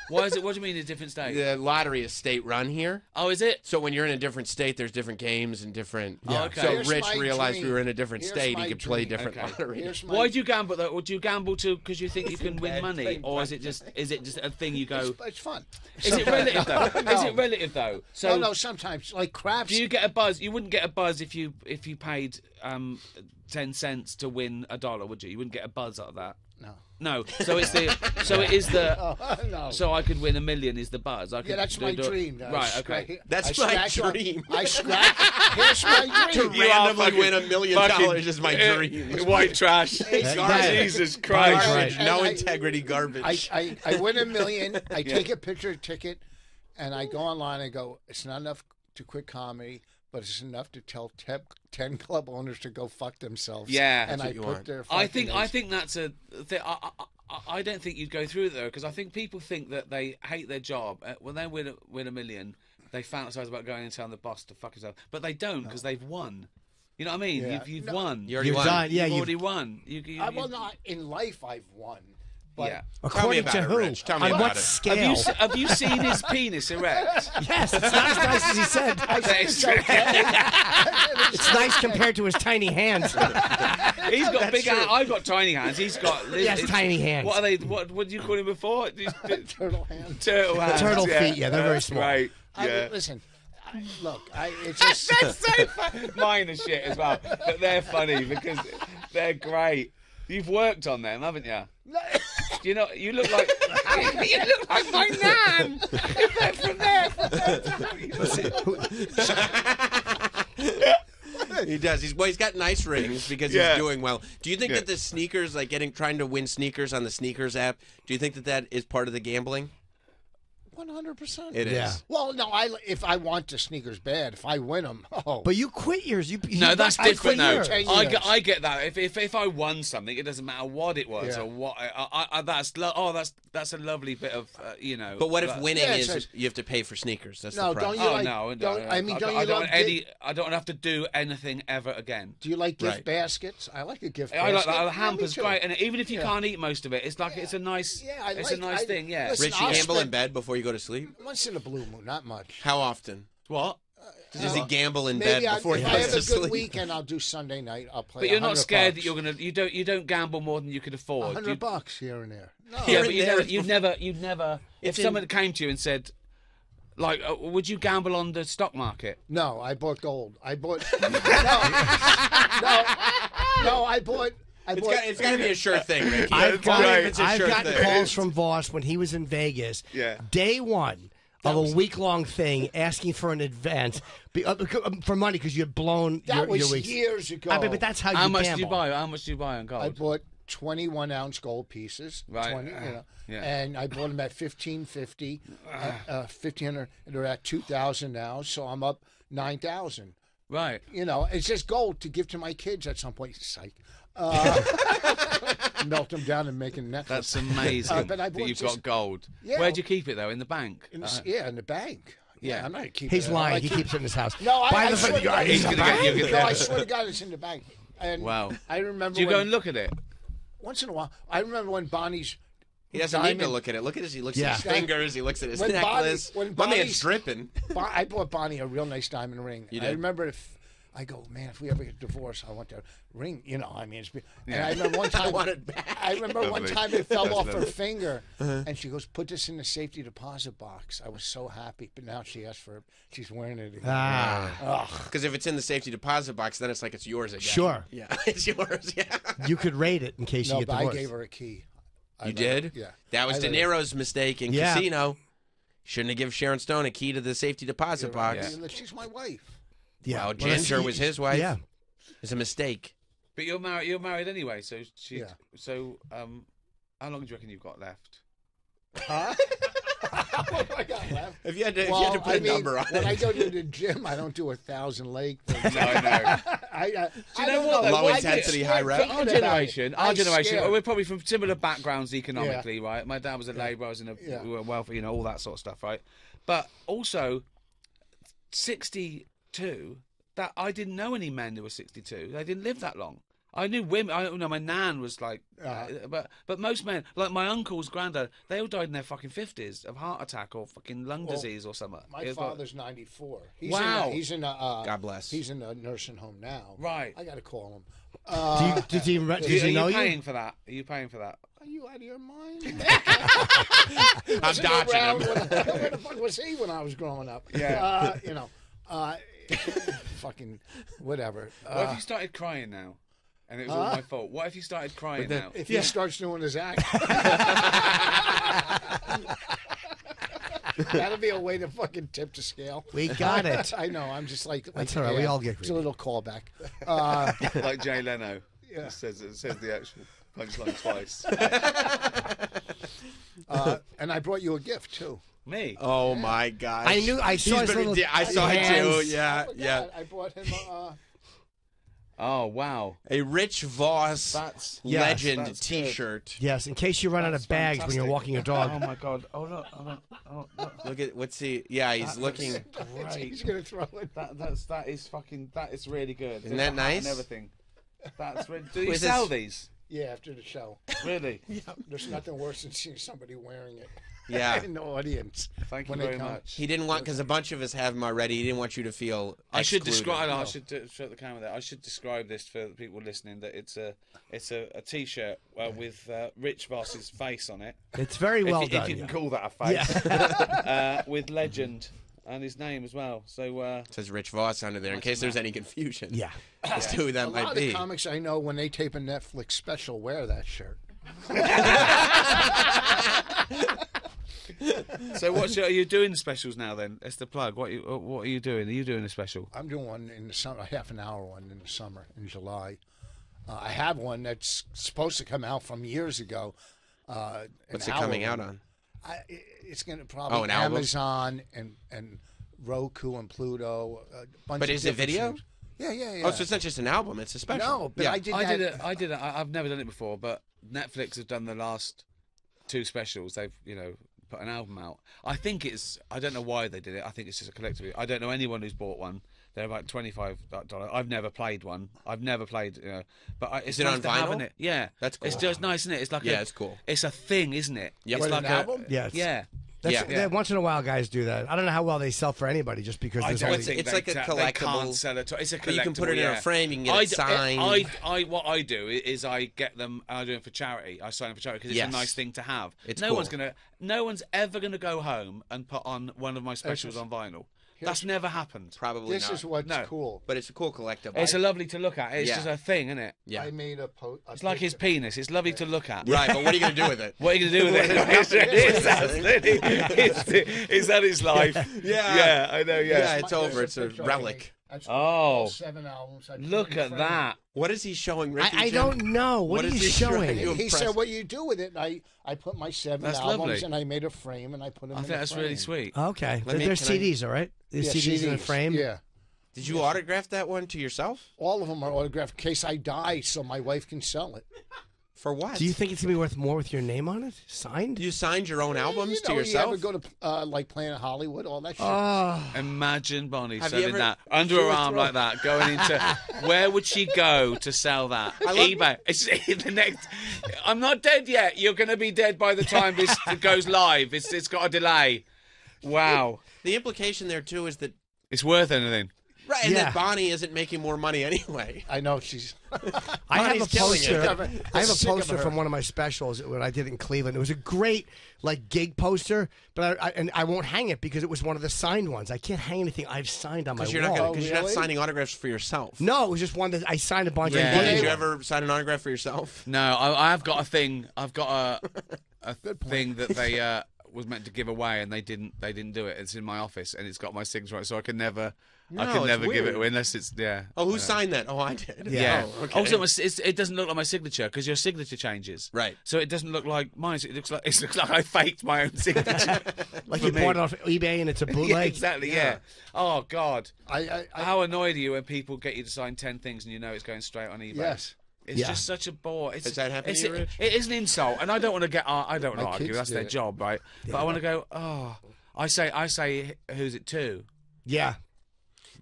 Why is it? What do you mean a different state? The lottery is state run here. Oh, is it? So when you're in a different state, there's different games and different. Yeah. Okay. So Here's Rich my realized we were in a different Here's state. my He could play dream. different Okay. lottery. Here's my, Why do you gamble though? Or do you gamble to because you think you can win money, or is it just is it just a thing you go? It's, it's fun. Is it relative though? Is it relative though? So no, no. Sometimes like craps. do you get a buzz? You wouldn't get a buzz if you if you paid um ten cents to win a dollar, would you? You wouldn't get a buzz out of that. No. No. So it's the so it is the no. so I could win a million is the buzz. I could yeah, that's do- my do- dream. I Right. scratch- Okay. That's I my scratch off- dream. I scratch. Here's my To dream. You are randomly fucking- win a million dollars is my uh, dream. White trash. Yeah. Jesus Garbage. Christ. Garbage, no I- integrity, garbage. I, I, I win a million. I take a picture ticket, and I go online. and go. It's not enough to quit comedy, but it's enough to tell te- ten club owners to go fuck themselves. Yeah. and That's I what you put want. their. I think fucking I think that's a. Th- I, I, I- I don't think you'd go through it though because I think people think that they hate their job Uh, when they win a, win a million. They fantasize about going and telling the boss to fuck himself, but they don't because they've won. You know what I mean? Yeah. You've, you've No. won. You already You've won. done. Yeah. you've You've, already won. You, you, Uh, well, not in life. I've won. But yeah. according about to it, who? Rich. Tell me On about what it. Have you have you seen his penis erect? yes, it's not as nice as he said. That is It's nice compared to his tiny hands. He's got big hands. I've got tiny hands. He's got. He has it's- tiny hands. What are they? What what did you call him before? These- turtle hand. Turtle hands. Turtle yeah. feet, yeah, they're very small. Right. I, Yeah. listen, I, look, I, it's just. That's so funny. Mine are shit as well, but they're funny because they're great. You've worked on them, haven't you? You know, you look like you look like my nan. from there, from he does. He's well. He's got nice rings because Yeah. he's doing well. Do you think Yeah. that the sneakers, like getting trying to win sneakers on the sneakers app, do you think that that is part of the gambling? One hundred percent. It is. Yeah. Well, no, I if I want the sneakers bad, if I win them, oh, But you quit yours. You, you No, that's different. quit No, I get, I get that. If, if if I won something, it doesn't matter what it was Yeah. or what. I, I, I, that's lo- oh, that's that's a lovely bit of uh, you know. But what if that- winning Yeah, it is says- you have to pay for sneakers? That's No, the price. don't you Oh like- no, don't- no, I mean, I don't I you don't love want gi- any. I don't have to do anything ever again. do you like gift Right. baskets? I like a gift. Basket. I like basket. that. The hamper's too. great, and even if you Yeah. can't eat most of it, it's like it's a nice. Yeah, it's a nice thing. Yeah. Richie I'll gamble in bed before you go to sleep? Once in a blue moon, not much. How often? Well, Does he gamble in Maybe bed I, before he if I goes have to a good sleep? weekend, I'll do Sunday night. I'll play. But you're not 100 scared bucks. that you're gonna. You don't. You don't gamble more than you could afford. hundred You- bucks here and there. No. Yeah, Here but and you there never, is you before- never, you never. If It's in- someone came to you and said, like, uh, would you gamble on the stock market? No, I bought gold. I bought. no, no, no, I bought. I It's bought. got, it's got to be a sure thing, Ricky. I've, got, only if it's a I've sure gotten thing. calls from Vos when he was in Vegas. Yeah. Day one of a week long thing asking for an advance be, uh, um, for money because you had blown that your, was your weeks. years ago. I mean, but that's how, How you much gamble. do you buy? How much do you buy on gold? I bought 21 ounce gold pieces. Right. 20, you know, Yeah. And I bought them at 1550, uh, uh, 1500. and They're at 2000 now, so I'm up 9000. Right. You know, it's just gold to give to my kids at some point. Psych. Uh, melt them down and make a necklace. That's amazing Uh, but I that bought you've just- got gold. Yeah. Where'd you keep it though? In the bank. In the, Uh, yeah, in the bank. Yeah, Yeah. I'm not keeping He's it. lying. I He keep- keeps it in his house. No, I, I the swear to you- God, He's in gonna the get you, bank. get No, I that. swear to God, it's in the bank. And Wow. I remember do you when, go and look at it? once in a while. I remember when Bonnie's. He doesn't need to diamond- look at it. Look at his. He looks Yeah. at his fingers. He looks at his When Bonnie- necklace. when My man's Bonnie's- dripping. Bon- I bought Bonnie a real nice diamond ring. You I did? remember if I go, man, if we ever get divorced, I want that ring. You know, I mean, it's. be- And I remember one time. want it back. I remember one time it fell off her finger, Uh-huh. and she goes, "Put this in the safety deposit box." I was so happy, but now she asked for it. She's wearing it again. Ah, Because if it's in the safety deposit box, then it's like it's yours again. Sure. Yeah, it's yours. Yeah. you could rate it in case No, you get but I gave her a key. I You let her- did? Yeah. That was I De let Niro's mistake in Yeah. Casino. Shouldn't have given Sharon Stone a key to the safety deposit box. Yeah, She's my wife. Yeah. Well, that's- Ginger was his wife. Yeah. It's a mistake. But you're married. You're married anyway. So she. Yeah. So um, how long do you reckon you've got left? Huh? I got left. If you had to, if Well, you had to put I a mean, number on when it, I go to the gym, I don't do a thousand leg things. No, I know. I, uh, I know don't what, know. though? Low intensity, high rep. our generation, our generation, well, we're probably from similar backgrounds economically, right? My dad was a labourer, I was in a Yeah. we were wealthy, you know, all that sort of stuff, right? But also, sixty-two. That I didn't know any men who were sixty-two. They didn't live that long. I knew women. I don't know my nan was like, Uh-huh. uh, but but most men, like my uncle's granddad, they all died in their fucking fifties of heart attack or fucking lung Well, disease or something. My It like- father's 94. He's Wow. In a, he's in a. Uh, God bless. He's in a nursing home now. Right. I got to call him. Do Uh, you, did he, re- Are did you, he are know you you? paying for that? Are you paying for that? are you out of your mind? I'm dodging him. When, where the fuck was he when I was growing up? Yeah. Uh, you know, uh, fucking whatever. What if Uh, you started crying now? And it was all my fault. What if you started crying the- now? if he starts doing his act. That'd be a way to fucking tip the scale. We got it. I know. I'm just like. That's like, all right, we all get It's a greedy. little callback. Uh, like Jay Leno. Yeah. It says it says the actual punchline twice. uh, and I brought you a gift too. Me. Oh my gosh! I knew- I saw He's his been- little I saw it too. Yeah, I forgot. yeah. I brought him. Uh, Oh wow. A Rich Vos That's Yes, legend that's. T-shirt. Yes, in case you run out of bags when you're walking your dog. Oh my god. Oh look. Oh look. Oh, look. Look at what's he? Yeah, he's looking. he's gonna throw it. That that's that is fucking that is really good. Isn't that The hat and nice? everything. That's really. Do you sell his- these? Yeah, after the show. Really? yeah. There's nothing worse than seeing somebody wearing it Yeah. in the audience. Thank you very come. much. He didn't want because a bunch of us have him already. He didn't want you to feel. I should excluded. describe. I should do, show the camera there. I should describe this for the people listening. That it's a it's a, a t-shirt uh, with uh, Rich Vos's face on it. It's very If well you, done. If you can call that a face. uh, with legend and his name as well. So uh, It says Rich Vos under there in case there's any confusion. Yeah. as to who that a might lot be. of comics I know when they tape a Netflix special wear that shirt. so what's your, are you doing specials now? Then that's the plug. What you, uh, what are you doing? Are you doing a special? I'm doing one in the summer, a half an hour one in the summer in July. Uh, I have one that's supposed to come out from years ago. Uh, What's it hour coming out on? I, it's going to probably Oh, an album? Amazon and and Roku and Pluto. A bunch But of is it different video? things. Yeah, yeah, yeah. Oh, so it's not just an album; it's a special. no, but yeah. I did. I that. did it. I did it. I- I've never done it before, but Netflix have done the last two specials. They've you know put an album out. I think it's. I don't know why they did it. I think it's just a collective. I don't know anyone who's bought one. They're about twenty five dollars. I've never played one. I've never played. You know, but I, it's it nice on to vinyl? isn't it? Yeah, That's cool. It's just nice, isn't it? It's like Yeah, a, it's cool. It's a thing, isn't it? Yeah, It's What, like an a, album? Yeah, yeah. That's, Yeah. yeah. Once in a while, guys do that. I don't know how well they sell for anybody, just because I there's don't only. think It's like a collectible- They can't sell it. It's a But you can put it collectible, in a frame, you can get I it signed. I, I, what I do is I get them. I do it for charity. I sign them for charity because it's Yes. a nice thing to have. It's no cool. one's gonna. No one's ever gonna go home and put on one of my specials on vinyl. That's never happened. Probably This not. is what's No. cool. but it's a cool collectible. It's a lovely to look at. It's Yeah. just a thing, isn't it? yeah. I made a post. It's like his penis. It's lovely to look at. Right, but what are you going to do with it? What are you gonna do with it? it's, it's, absolutely- it's, it's that his life. Yeah. Yeah, I know. Yeah. Yeah, it's over. It's a relic. Oh. seven albums. I Look put in at frame. that. What is he showing, I, Ricky? I Jim? don't know. What, What are is you he showing? showing you? He impressed. said, "What you do with it?" And I I put my seven That's albums lovely. and I made a frame and I put them. I in think the that's frame. really sweet. Okay, Let me- they're can I- CDs, all right. They're Yeah, CDs, in a frame. Yeah, Did you autograph that one to yourself? all of them are autographed in case I die, so my wife can sell it. For what? Do you think it's gonna be worth more with your name on it, signed? you signed your own albums you to yourself? You ever go to uh, like Planet Hollywood, all that shit? Oh, Imagine Bonnie Have selling that under her arm like that, going into where would she go to sell that? eBay. It's the next. I'm not dead yet. You're going to be dead by the time this goes live. It's it's got a delay. Wow, the implication there too is that it's worth anything. right, and Yeah. that Bonnie isn't making more money anyway. I know she's. I have a Bonnie's killing poster. I have a Sick of poster her. from one of my specials when I did it in Cleveland. It was a great like gig poster, but I, I and I won't hang it because it was one of the signed ones. I can't hang anything I've signed on my Because you're wall. not gonna, Oh, because you're not really? signing autographs for yourself. No, it was just one that I signed a bunch Yeah. of Well, did you ever sign an autograph for yourself? No, I, I've got a thing. I've got a a Good thing that they uh, was meant to give away, and they didn't. They didn't do it. It's in my office, and it's got my signature on it, so I can never. no, I can it's never give it away unless it's yeah. Oh, who yeah. signed that? Oh, I did. Yeah. Oh, okay. Also, it's, it doesn't look like my signature because your signature changes. Right. So it doesn't look like mine. It looks like it looks like I faked my own signature. like you me. bought it off eBay and it's a bootleg. yeah, exactly. Yeah. Oh God. I, I, I How annoyed are you when people get you to sign ten things and you know it's going straight on eBay? yes. It's Yeah. just such a bore. It's, Does that happen to it's, you, Rich? It is an insult, and I don't want to get. I don't want to argue. That's their it. job, right? But I want to go. Oh, I say. I say. Who's it to? Yeah.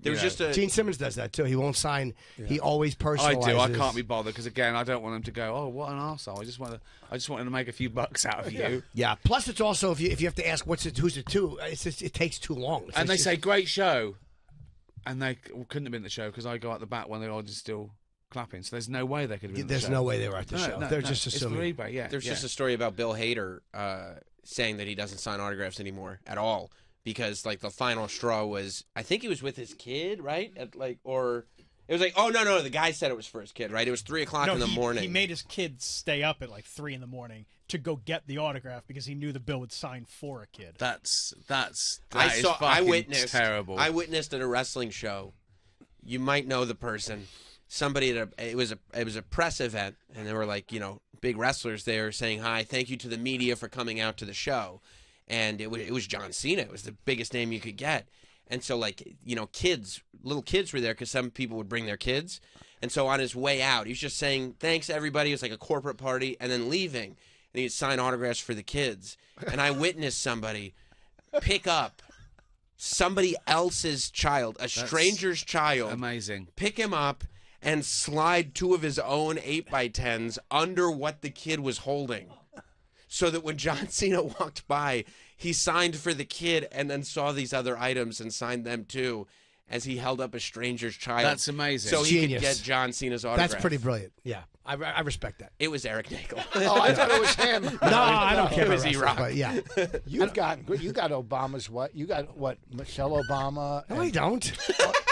There was know. just a. Gene Simmons does that too. He won't sign. He always personalizes. I do. I can't be bothered because again, I don't want him to go. Oh, what an asshole! I just want to. I just want to make a few bucks out of you. Yeah. Plus, it's also if you if you have to ask what's it, who's it to, it's just, it takes too long. It's And they just- say great show, and they couldn't have been the show because I go out the back when they're all just still clapping. So there's no way they could have been. there's the show. no way they were at the No, show. no, They're no. just It's assuming. for eBay. Yeah. There's yeah. just a story about Bill Hader uh, saying that he doesn't sign autographs anymore at all because like the final straw was I think he was with his kid right at like or it was like oh no no the guy said it was for his kid right it was three o'clock no, in the he, morning he made his kids stay up at like three in the morning to go get the autograph because he knew the bill would sign for a kid. That's that's I that is saw I witnessed terrible. I witnessed at a wrestling show you might know the person somebody at a it was a it was a press event and there were like you know big wrestlers there saying hi thank you to the media for coming out to the show. And it was it was John Cena. It was the biggest name you could get. And so like you know kids little kids were there because some people would bring their kids. And so on his way out he was just saying thanks everybody. It was like a corporate party and then leaving. And he'd sign autographs for the kids. And I witnessed somebody pick up somebody else's child a stranger's child Amazing. pick him up and slide two of his own 8 by 10s under what the kid was holding. So that when John Cena walked by, he signed for the kid and then saw these other items and signed them too as he held up a stranger's child. That's amazing. So he Genius. could get John Cena's autograph. That's pretty brilliant. Yeah, I, I respect that. It was Eric Nagel. Oh, I thought it was him. No, I don't care It about was E-Rock. but yeah. You've got you got Obama's what? You got what? Michelle Obama. No, I don't.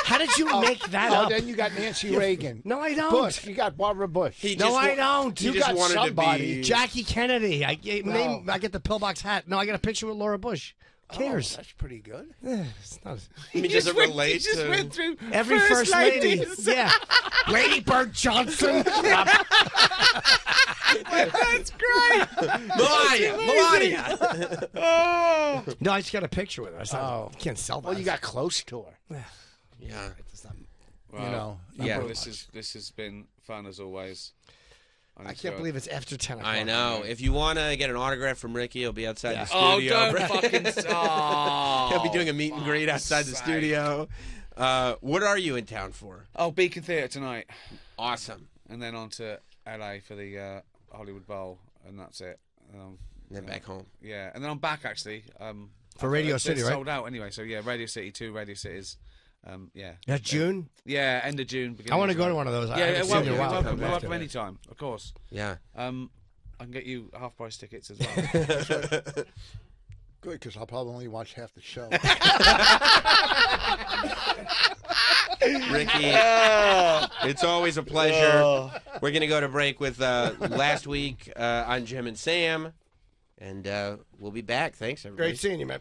How did you oh. make that oh, up? then you got Nancy Reagan. No, I don't. Bush. You got Barbara Bush. He No, I don't. You just got somebody. to be Jackie Kennedy. I get, name, I get the pillbox hat. No, I got a picture with Laura Bush. Oh, cares? Oh, that's pretty good. It's not. I mean, does it relate He just to? went through Every first, lady, yeah. Lady Bird Johnson. That's great. Melania, Melania. oh. no, I just got a picture with her. It's not, Oh. can't sell that. Well, you got close to her. yeah. It's not- Well, know, Yeah. well, this is this has been fun as always. I can't go. believe it's after ten o'clock. I know. If you want to get an autograph from Ricky, he'll be outside the studio. Oh, studio. don't fucking. Oh, he'll be doing a meet and greet outside the studio. Uh, what are you in town for? Oh, Beacon Theatre tonight, Awesome. and then on to LA for the uh, Hollywood Bowl, and that's it. Um, And then back home. yeah, and then I'm back actually. Um, For I've- Radio City, right? Sold out anyway. So yeah, Radio City two, Radio Cities. Um, yeah. That's June. Yeah, end of June. I want to go to one of those. I Yeah, haven't yeah, seen welcome, in a while. welcome, Come back welcome to it. anytime, of course. Yeah. Um, I can get you half price tickets as well. Good, because I'll probably only watch half the show. Ricky, it's always a pleasure. We're going to go to break with uh, last week uh, on Jim and Sam, and uh, we'll be back. Thanks, everybody. Great seeing you, man.